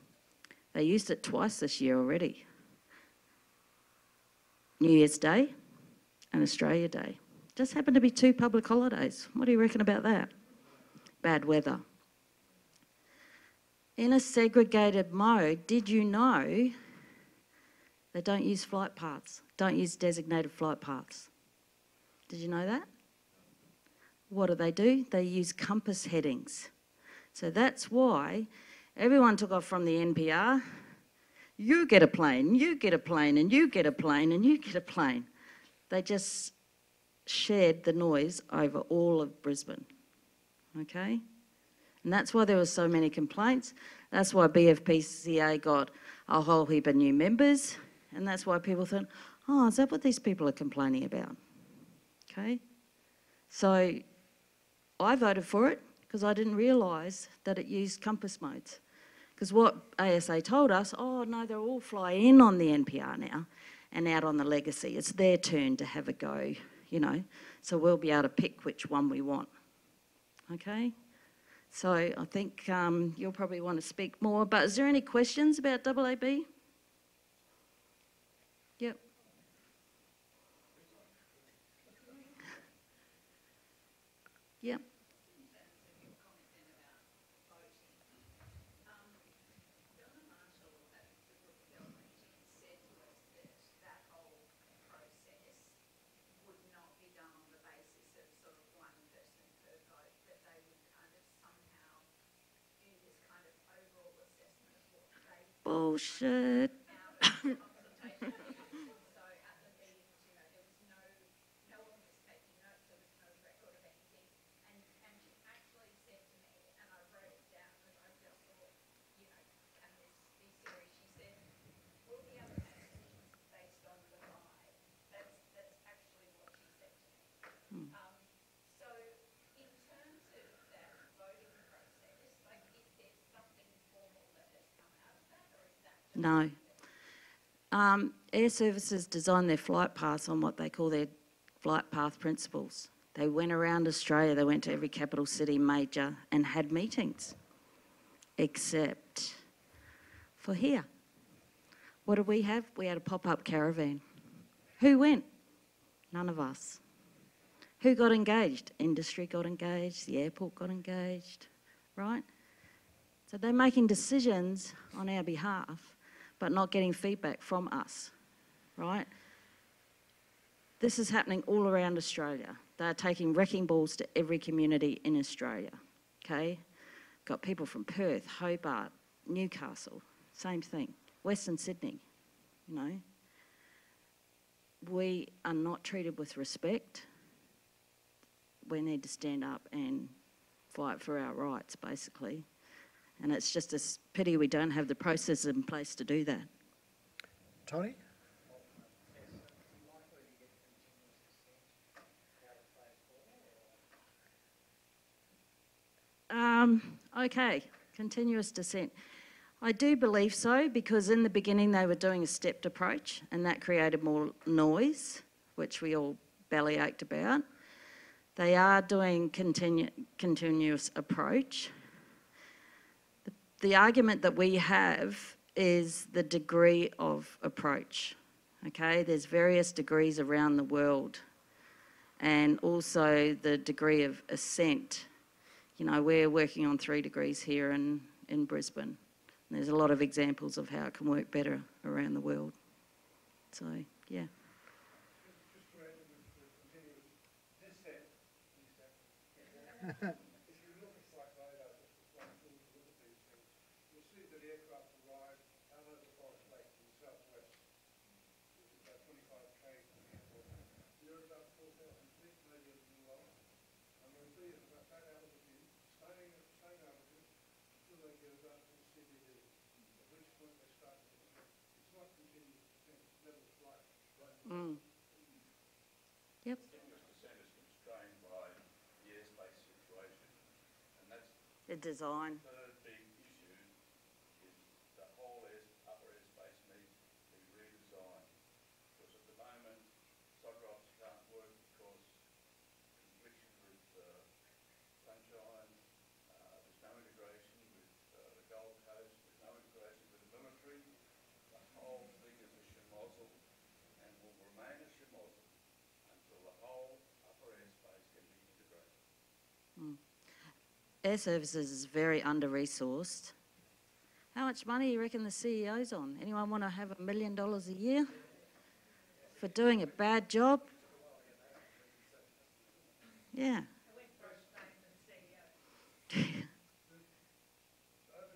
Speaker 5: They used it twice this year already. New Year's Day and Australia Day. Just happened to be two public holidays. What do you reckon about that? Bad weather. In a segregated mode, did you know they don't use flight paths, don't use designated flight paths? Did you know that? What do they do? They use compass headings. So that's why everyone took off from the NPR. You get a plane, you get a plane, and you get a plane, and you get a plane. They just shared the noise over all of Brisbane. Okay? And that's why there were so many complaints. That's why BFPCA got a whole heap of new members. And that's why people thought, oh, is that what these people are complaining about? Okay? So I voted for it because I didn't realise that it used compass modes. Because what ASA told us, oh no, they're all fly in on the NPR now and out on the legacy. It's their turn to have a go, you know. So we'll be able to pick which one we want. Okay? So I think um, you'll probably want to speak more. But is there any questions about AAB? Yep. Yep.
Speaker 7: said to us that that whole process would not be done on the basis of sort of one person per vote, that they would kind of somehow do this kind of overall assessment of what they
Speaker 5: Bullshit.
Speaker 7: out of consultation. So at the meetings, you know, there was no, no one was taking notes, there was no record of anything. And, and she actually said to me, and I wrote it down because I just thought, you know, can this be serious? She said, we'll be able to make decisions based on the vibe. That's, that's actually what she said to me. Um, so in terms of that voting process, like, is there something formal that has come out of that, or is that just
Speaker 5: No. Um, Air Services designed their flight paths on what they call their flight path principles. They went around Australia, they went to every capital city major and had meetings, except for here. What did we have? We had a pop up caravan. Who went? None of us. Who got engaged? Industry got engaged, the airport got engaged, right? So they're making decisions on our behalf, but not getting feedback from us, right? This is happening all around Australia. They're taking wrecking balls to every community in Australia, okay? Got people from Perth, Hobart, Newcastle, same thing. Western Sydney, you know? We are not treated with respect. We need to stand up and fight for our rights, basically. And it's just a pity we don't have the processes in place to do that.
Speaker 1: Tony?
Speaker 5: Um, okay, continuous descent. I do believe so because in the beginning they were doing a stepped approach and that created more noise, which we all bellyached about. They are doing continu- continuous approach. The, the argument that we have is the degree of approach. Okay, there's various degrees around the world, and also the degree of ascent you know, we're working on three degrees here in, in Brisbane. And there's a lot of examples of how it can work better around the world. So, yeah. Mm. Yep.
Speaker 6: The
Speaker 4: design.
Speaker 8: Until the whole upper airspace can be integrated. Hmm.
Speaker 4: Air Services is very under-resourced. How much money do you reckon the CEO's on? Anyone want to have a million dollars a year for doing a bad job? Yeah.
Speaker 9: Over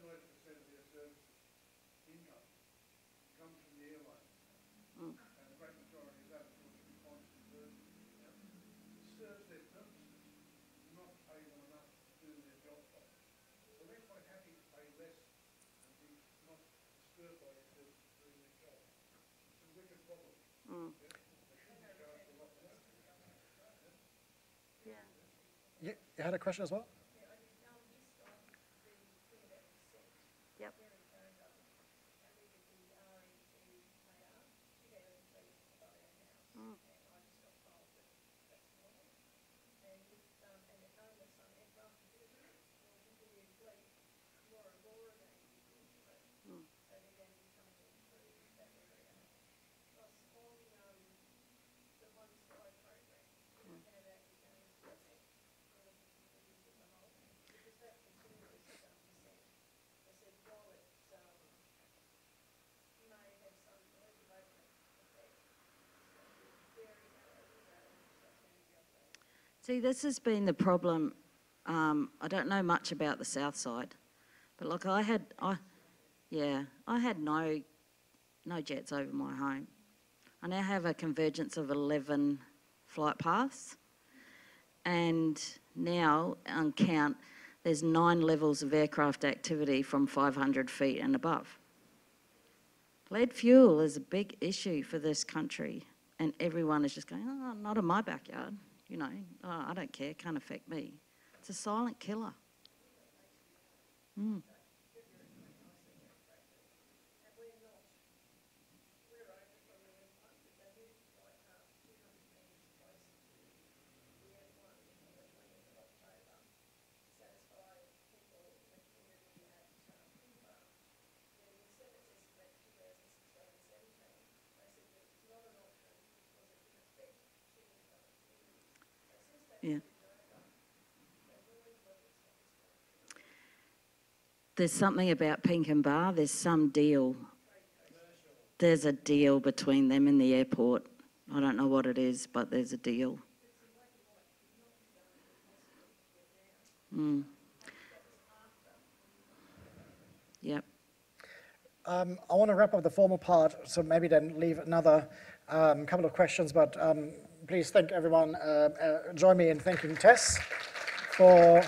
Speaker 9: ninety percent of their service income comes from the airline. And the great majority of that, of course, is Qantas and Virgin. It serves their purposes, not pay them enough to do their job properly. So they're quite happy to pay less and be not disturbed by their services doing their job. Problem. Yeah?
Speaker 1: You had a question as well?
Speaker 4: Yep. See, this has been the problem. Um, I don't know much about the south side, but like I had, I, yeah, I had no, no jets over my home. I now have a convergence of 11 flight paths, and now, on count, there's nine levels of aircraft activity from 500 feet and above. Lead fuel is a big issue for this country, and everyone is just going, oh, not in my backyard. You know, oh, I don't care, can't affect me. It's a silent killer. Mm. Yeah. There's something about Pinkenba, there's some deal. There's a deal between them and the airport. I don't know what it is, but there's a deal. Mm. Yep.
Speaker 1: Um, I want to wrap up the formal part, so maybe then leave another um, couple of questions, but um, please thank everyone. Uh, uh, join me in thanking Tess for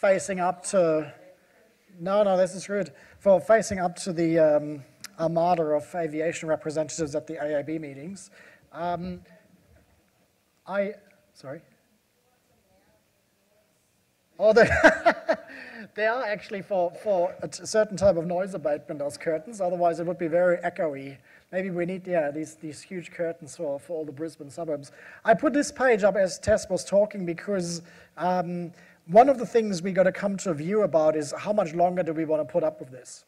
Speaker 1: facing up to, no, no, this is good, for facing up to the um, armada of aviation representatives at the AAB meetings. Um, I, sorry? Oh, they, they are actually for, for a certain type of noise abatement, those curtains, otherwise it would be very echoey. Maybe we need, yeah, these, these huge curtains for, for all the Brisbane suburbs. I put this page up as Tess was talking because um, one of the things we got to come to a view about is how much longer do we want to put up with this?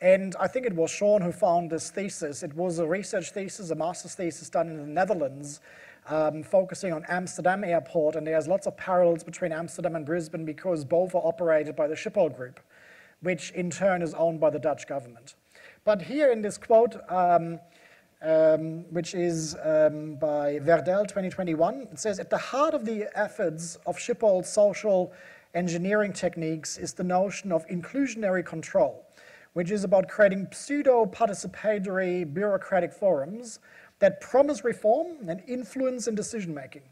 Speaker 1: And I think it was Sean who found this thesis. It was a research thesis, a master's thesis done in the Netherlands, um, focusing on Amsterdam Airport. And there's lots of parallels between Amsterdam and Brisbane because both are operated by the Schiphol Group, which in turn is owned by the Dutch government. But here in this quote, um, um, which is um, by Verdel 2021, it says, At the heart of the efforts of Schiphol's social engineering techniques is the notion of inclusionary control, which is about creating pseudo participatory bureaucratic forums that promise reform and influence in decision making.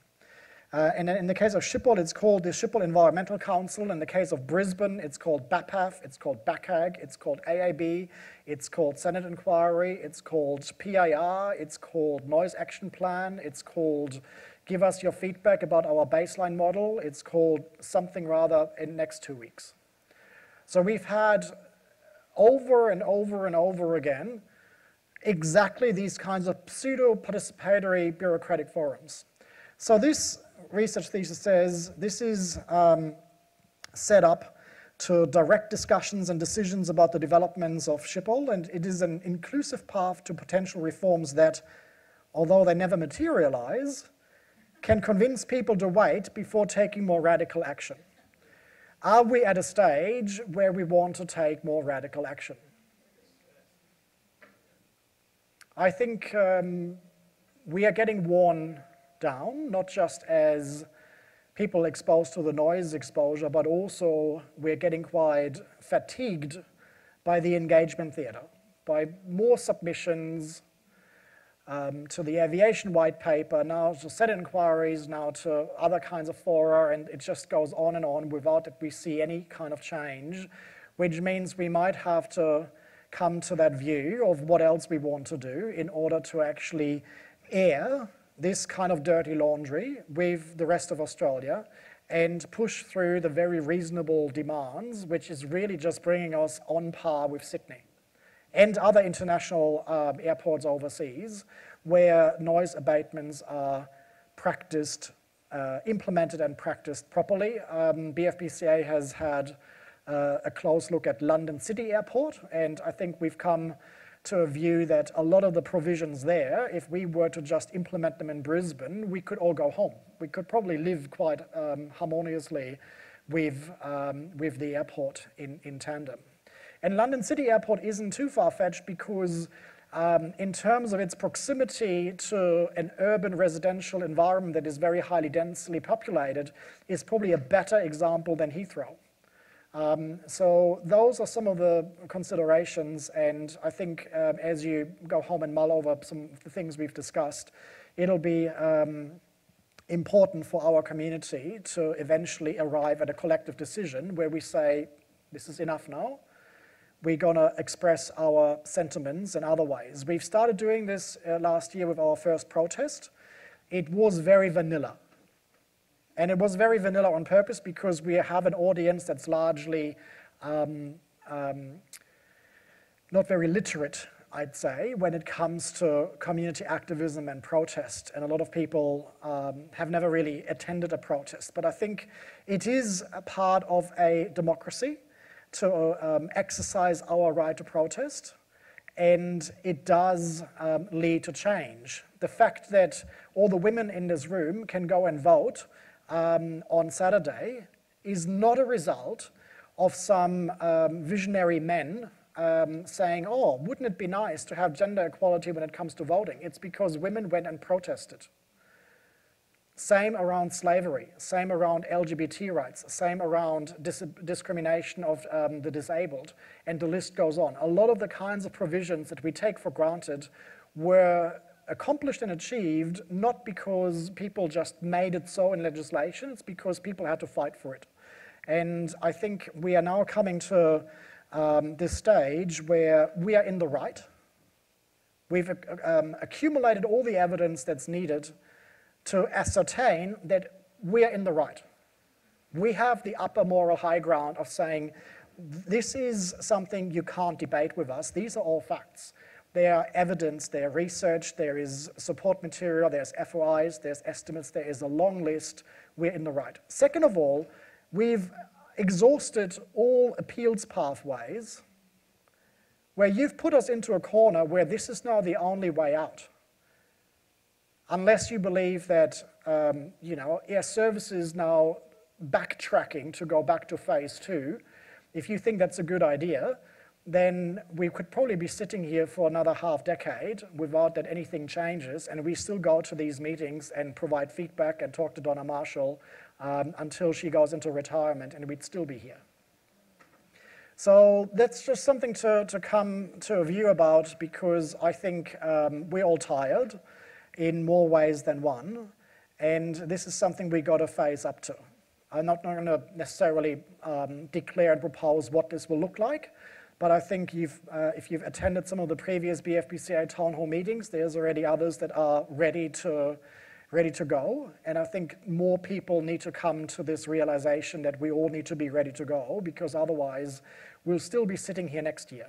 Speaker 1: Uh, and in the case of Schiphol, it's called the Schiphol Environmental Council. In the case of Brisbane, it's called BAPAF, it's called BACAG, it's called AAB, it's called Senate Inquiry, it's called PIR, it's called Noise Action Plan, it's called Give Us Your Feedback About Our Baseline Model, it's called something rather in next two weeks. So we've had over and over and over again exactly these kinds of pseudo-participatory bureaucratic forums. So this research thesis says this is um, set up to direct discussions and decisions about the developments of Schiphol, and it is an inclusive path to potential reforms that, although they never materialize, can convince people to wait before taking more radical action. Are we at a stage where we want to take more radical action? I think um, we are getting worn down, not just as people exposed to the noise exposure, but also we're getting quite fatigued by the engagement theatre, by more submissions um, to the aviation white paper, now to Senate inquiries, now to other kinds of fora, and it just goes on and on without that we see any kind of change, which means we might have to come to that view of what else we want to do in order to actually air this kind of dirty laundry with the rest of Australia and push through the very reasonable demands, which is really just bringing us on par with Sydney and other international um, airports overseas where noise abatements are practiced, uh, implemented and practiced properly. Um, BFPCA has had uh, a close look at London City Airport, and I think we've come to a view that a lot of the provisions there, if we were to just implement them in Brisbane, we could all go home. We could probably live quite um, harmoniously with, um, with the airport in, in tandem. And London City Airport isn't too far-fetched because um, in terms of its proximity to an urban residential environment that is very highly densely populated, is probably a better example than Heathrow. Um, so those are some of the considerations, and I think um, as you go home and mull over some of the things we've discussed, it'll be um, important for our community to eventually arrive at a collective decision where we say, this is enough now. We're going to express our sentiments in other ways. We've started doing this uh, last year with our first protest. It was very vanilla. And it was very vanilla on purpose because we have an audience that's largely um, um, not very literate, I'd say, when it comes to community activism and protest. And a lot of people um, have never really attended a protest. But I think it is a part of a democracy to um, exercise our right to protest. And it does um, lead to change. The fact that all the women in this room can go and vote um, on Saturday is not a result of some um, visionary men um, saying, oh, wouldn't it be nice to have gender equality when it comes to voting? It's because women went and protested. Same around slavery, same around LGBT rights, same around dis discrimination of um, the disabled, and the list goes on. A lot of the kinds of provisions that we take for granted were accomplished and achieved not because people just made it so in legislation, it's because people had to fight for it. And I think we are now coming to um, this stage where we are in the right. We've um, accumulated all the evidence that's needed to ascertain that we are in the right. We have the upper moral high ground of saying, this is something you can't debate with us. These are all facts. There are evidence, there research, there is support material, there's FOIs, there's estimates, there is a long list. We're in the right. Second of all, we've exhausted all appeals pathways where you've put us into a corner where this is now the only way out. Unless you believe that, um, you know, Air Services now backtracking to go back to phase two, if you think that's a good idea, then we could probably be sitting here for another half decade without that anything changes, and we still go to these meetings and provide feedback and talk to Donna Marshall um, until she goes into retirement, and we'd still be here. So that's just something to, to come to a view about because I think um, we're all tired in more ways than one. And this is something we got to face up to. I'm not going to necessarily um, declare and propose what this will look like, but I think you've, uh, if you've attended some of the previous BFPCA town hall meetings, there's already others that are ready to, ready to go. And I think more people need to come to this realization that we all need to be ready to go, because otherwise we'll still be sitting here next year.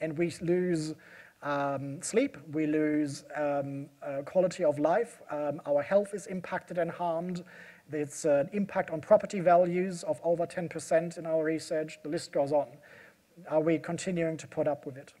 Speaker 1: And we lose um, sleep, we lose um, uh, quality of life, um, our health is impacted and harmed. There's an impact on property values of over 10% in our research. The list goes on. Are we continuing to put up with it?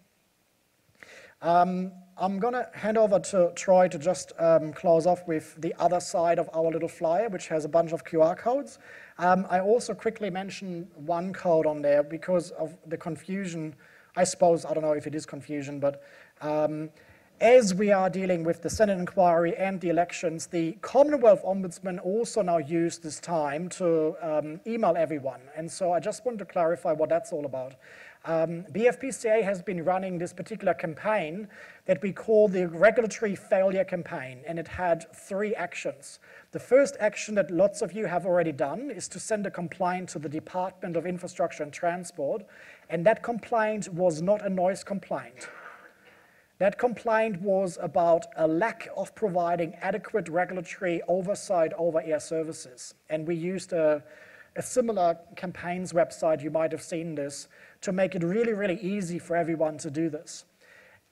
Speaker 1: Um, I'm going to hand over to Troy to just um, close off with the other side of our little flyer, which has a bunch of QR codes. Um, I also quickly mention one code on there because of the confusion. I suppose, I don't know if it is confusion, but um, as we are dealing with the Senate inquiry and the elections, the Commonwealth Ombudsman also now used this time to um, email everyone. And so I just want to clarify what that's all about. Um, BFPCA has been running this particular campaign that we call the Regulatory Failure Campaign, and it had three actions. The first action that lots of you have already done is to send a complaint to the Department of Infrastructure and Transport, and that complaint was not a noise complaint. That complaint was about a lack of providing adequate regulatory oversight over air services. And we used a, a, similar campaigns website, you might have seen this, to make it really, really easy for everyone to do this.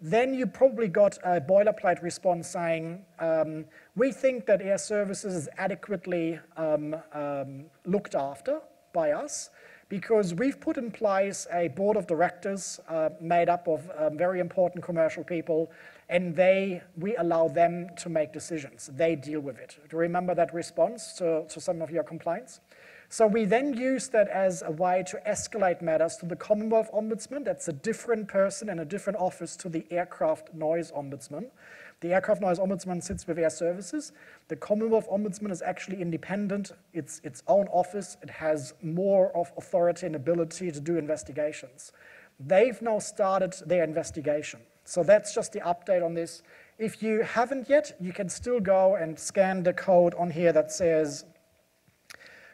Speaker 1: Then you probably got a boilerplate response saying, um, we think that air services is adequately um, um, looked after by us, because we've put in place a board of directors uh, made up of um, very important commercial people, and they, we allow them to make decisions. They deal with it. Do you remember that response to, to some of your complaints? So we then use that as a way to escalate matters to the Commonwealth Ombudsman. That's a different person and a different office to the Aircraft Noise Ombudsman. The Aircraft Noise Ombudsman sits with Air Services. The Commonwealth Ombudsman is actually independent. It's its own office. It has more of authority and ability to do investigations. They've now started their investigation. So that's just the update on this. If you haven't yet, you can still go and scan the code on here that says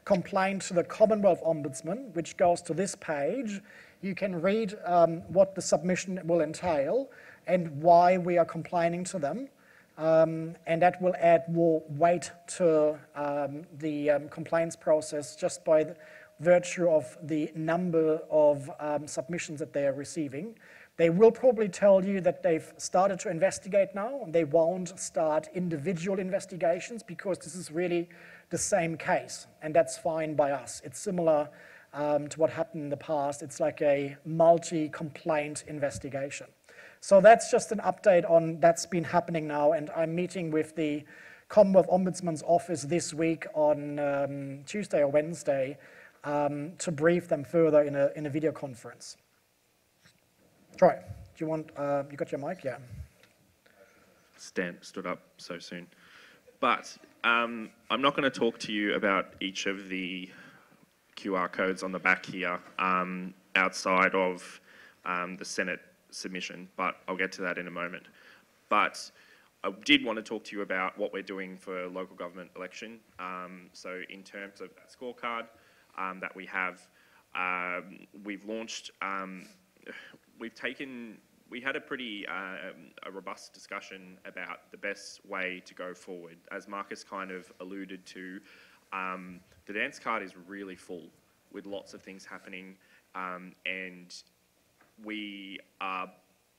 Speaker 1: complaint to the Commonwealth Ombudsman, which goes to this page. You can read um, what the submission will entail and why we are complaining to them. Um, and that will add more weight to um, the um, complaints process just by virtue of the number of um, submissions that they are receiving. They will probably tell you that they've started to investigate now. and They won't start individual investigations because this is really the same case, and that's fine by us. It's similar um, to what happened in the past. It's like a multi-complaint investigation. So that's just an update on that's been happening now, and I'm meeting with the Commonwealth Ombudsman's office this week on um, Tuesday or Wednesday um, to brief them further in a, in a video conference. Troy, do you want, uh, you got your mic? Yeah.
Speaker 10: Stan stood up so soon. But um, I'm not going to talk to you about each of the QR codes on the back here um, outside of um, the Senate submission, but I'll get to that in a moment. But I did want to talk to you about what we're doing for local government election. Um, so in terms of that scorecard um, that we have, um, we've launched, we've taken, we had a pretty uh, a robust discussion about the best way to go forward. As Marcus kind of alluded to, um, the dance card is really full with lots of things happening um, and we are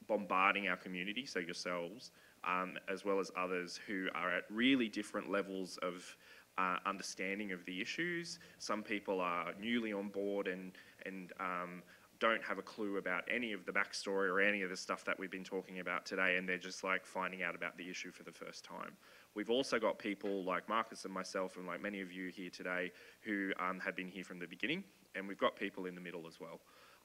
Speaker 10: bombarding our community, so yourselves, um, as well as others who are at really different levels of uh, understanding of the issues. Some people are newly on board and, and um, don't have a clue about any of the backstory or any of the stuff that we've been talking about today, and they're just like finding out about the issue for the first time. We've also got people like Marcus and myself, and like many of you here today, who um, have been here from the beginning, and we've got people in the middle as well.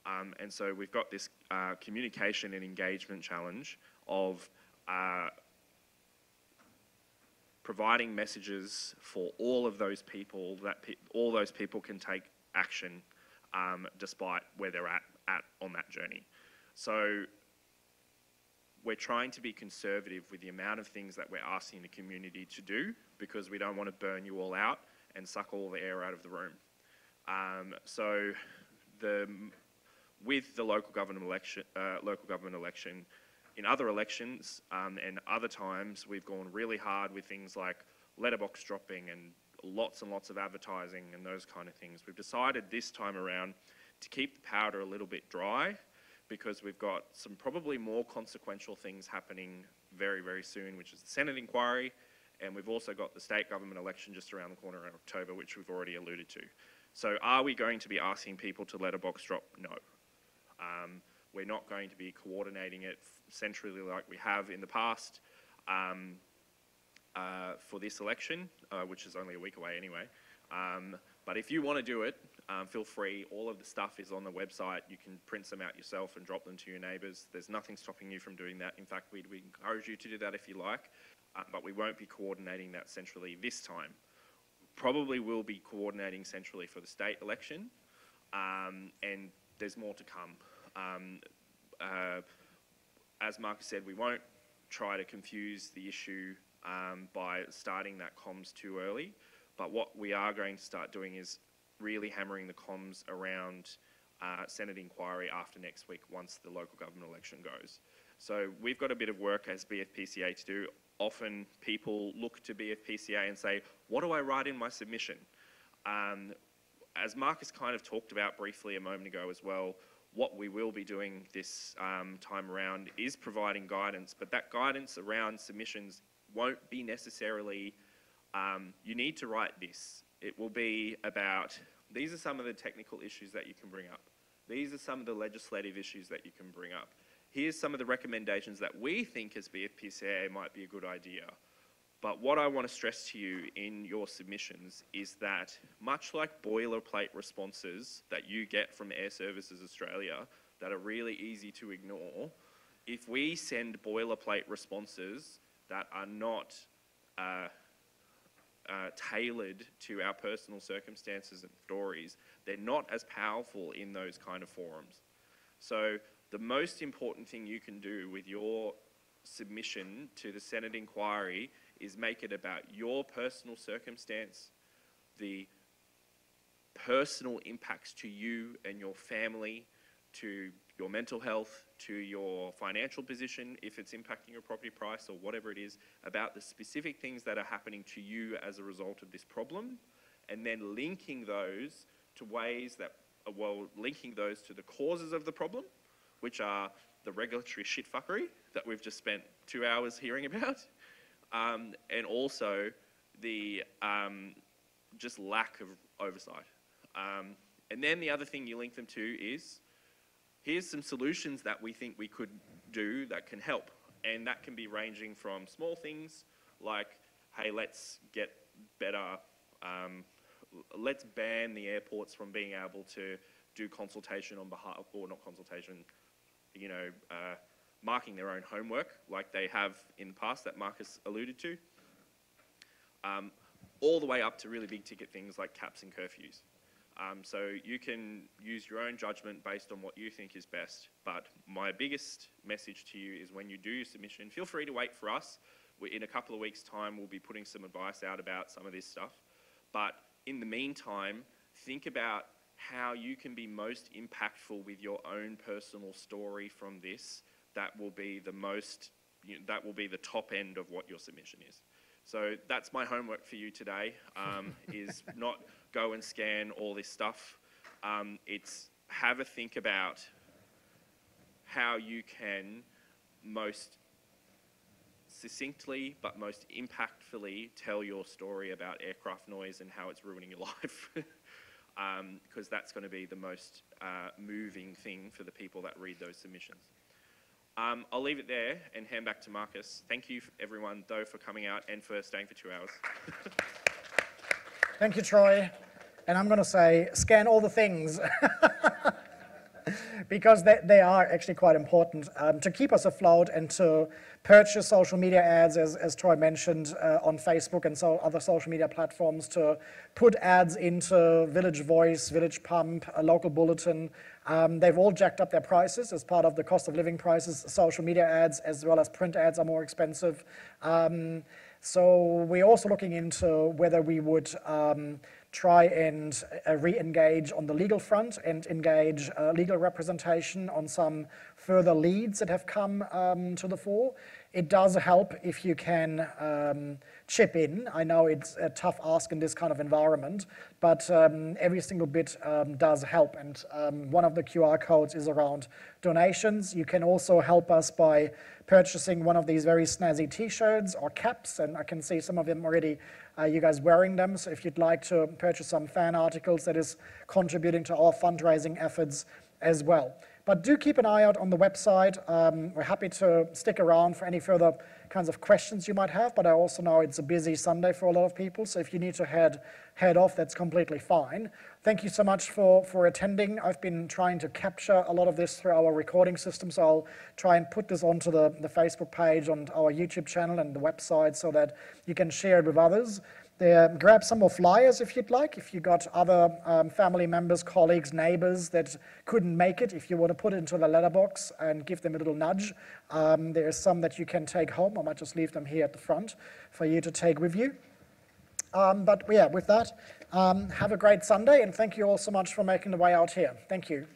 Speaker 10: Um, and so we've got this uh, communication and engagement challenge of uh, providing messages for all of those people that pe all those people can take action um, despite where they're at, at on that journey. So we're trying to be conservative with the amount of things that we're asking the community to do because we don't want to burn you all out and suck all the air out of the room. Um, so the, with the local government election, uh, local government election, in other elections um, and other times, we've gone really hard with things like letterbox dropping and lots and lots of advertising and those kind of things. We've decided this time around to keep the powder a little bit dry because we've got some probably more consequential things happening very, very soon, which is the Senate inquiry, and we've also got the state government election just around the corner in October, which we've already alluded to. So are we going to be asking people to letterbox drop? No. Um, we're not going to be coordinating it centrally like we have in the past um, uh, for this election, uh, which is only a week away anyway. Um, but if you want to do it, um, feel free. All of the stuff is on the website. You can print some out yourself and drop them to your neighbours. There's nothing stopping you from doing that. In fact, we encourage you to do that if you like, uh, but we won't be coordinating that centrally this time. Probably will be coordinating centrally for the state election, um, and there's more to come. Um, uh, as Marcus said, we won't try to confuse the issue um, by starting that comms too early. But what we are going to start doing is really hammering the comms around uh, Senate inquiry after next week once the local government election goes. So we've got a bit of work as BFPCA to do. Often people look to BFPCA and say, what do I write in my submission? Um, as Marcus kind of talked about briefly a moment ago as well, what we will be doing this um, time around is providing guidance, but that guidance around submissions won't be necessarily, um, you need to write this. It will be about, these are some of the technical issues that you can bring up. These are some of the legislative issues that you can bring up. Here's some of the recommendations that we think as BFPCA might be a good idea. But what I want to stress to you in your submissions is that much like boilerplate responses that you get from Air Services Australia that are really easy to ignore, if we send boilerplate responses that are not uh, uh, tailored to our personal circumstances and stories, they're not as powerful in those kind of forums. So the most important thing you can do with your submission to the Senate inquiry is make it about your personal circumstance, the personal impacts to you and your family, to your mental health, to your financial position, if it's impacting your property price or whatever it is, about the specific things that are happening to you as a result of this problem, and then linking those to ways that, uh, well, linking those to the causes of the problem, which are the regulatory shitfuckery that we've just spent two hours hearing about, um, and also the um, just lack of oversight. Um, and then the other thing you link them to is here's some solutions that we think we could do that can help. And that can be ranging from small things like, hey, let's get better, um, let's ban the airports from being able to do consultation on behalf, or not consultation, you know, uh, marking their own homework like they have in the past that Marcus alluded to, um, all the way up to really big ticket things like caps and curfews. Um, so you can use your own judgment based on what you think is best. But my biggest message to you is when you do your submission, feel free to wait for us. we in a couple of weeks' time, we'll be putting some advice out about some of this stuff. But in the meantime, think about how you can be most impactful with your own personal story from this that will be the most, you know, that will be the top end of what your submission is. So that's my homework for you today, um, is not go and scan all this stuff. Um, it's have a think about how you can most succinctly but most impactfully tell your story about aircraft noise and how it's ruining your life. Because um, that's going to be the most uh, moving thing for the people that read those submissions. Um, I'll leave it there and hand back to Marcus. Thank you, everyone, though, for coming out and for staying for two hours.
Speaker 1: Thank you, Troy. And I'm going to say, scan all the things. because they, they are actually quite important um, to keep us afloat and to purchase social media ads, as, as Troy mentioned, uh, on Facebook and so other social media platforms, to put ads into Village Voice, Village Pump, a local bulletin. Um, they've all jacked up their prices as part of the cost of living prices. Social media ads as well as print ads are more expensive. Um, So we're also looking into whether we would um, try and uh, re-engage on the legal front and engage uh, legal representation on some further leads that have come um, to the fore. It does help if you can um, chip in. I know it's a tough ask in this kind of environment, but um, every single bit um, does help. And um, one of the QR codes is around donations. You can also help us by purchasing one of these very snazzy t-shirts or caps, and I can see some of them already, uh, you guys wearing them. So if you'd like to purchase some fan articles that is contributing to our fundraising efforts as well. But do keep an eye out on the website. Um, we're happy to stick around for any further kinds of questions you might have, but I also know it's a busy Sunday for a lot of people, so if you need to head, head off, that's completely fine. Thank you so much for, for attending. I've been trying to capture a lot of this through our recording system, so I'll try and put this onto the, the Facebook page on our YouTube channel and the website so that you can share it with others. There, grab some more flyers if you'd like. If you got other um, family members, colleagues, neighbors that couldn't make it, if you want to put it into the letterbox and give them a little nudge, um, there are some that you can take home. I might just leave them here at the front for you to take with you. Um, but yeah, with that, um, have a great Sunday and thank you all so much for making the way out here. Thank you.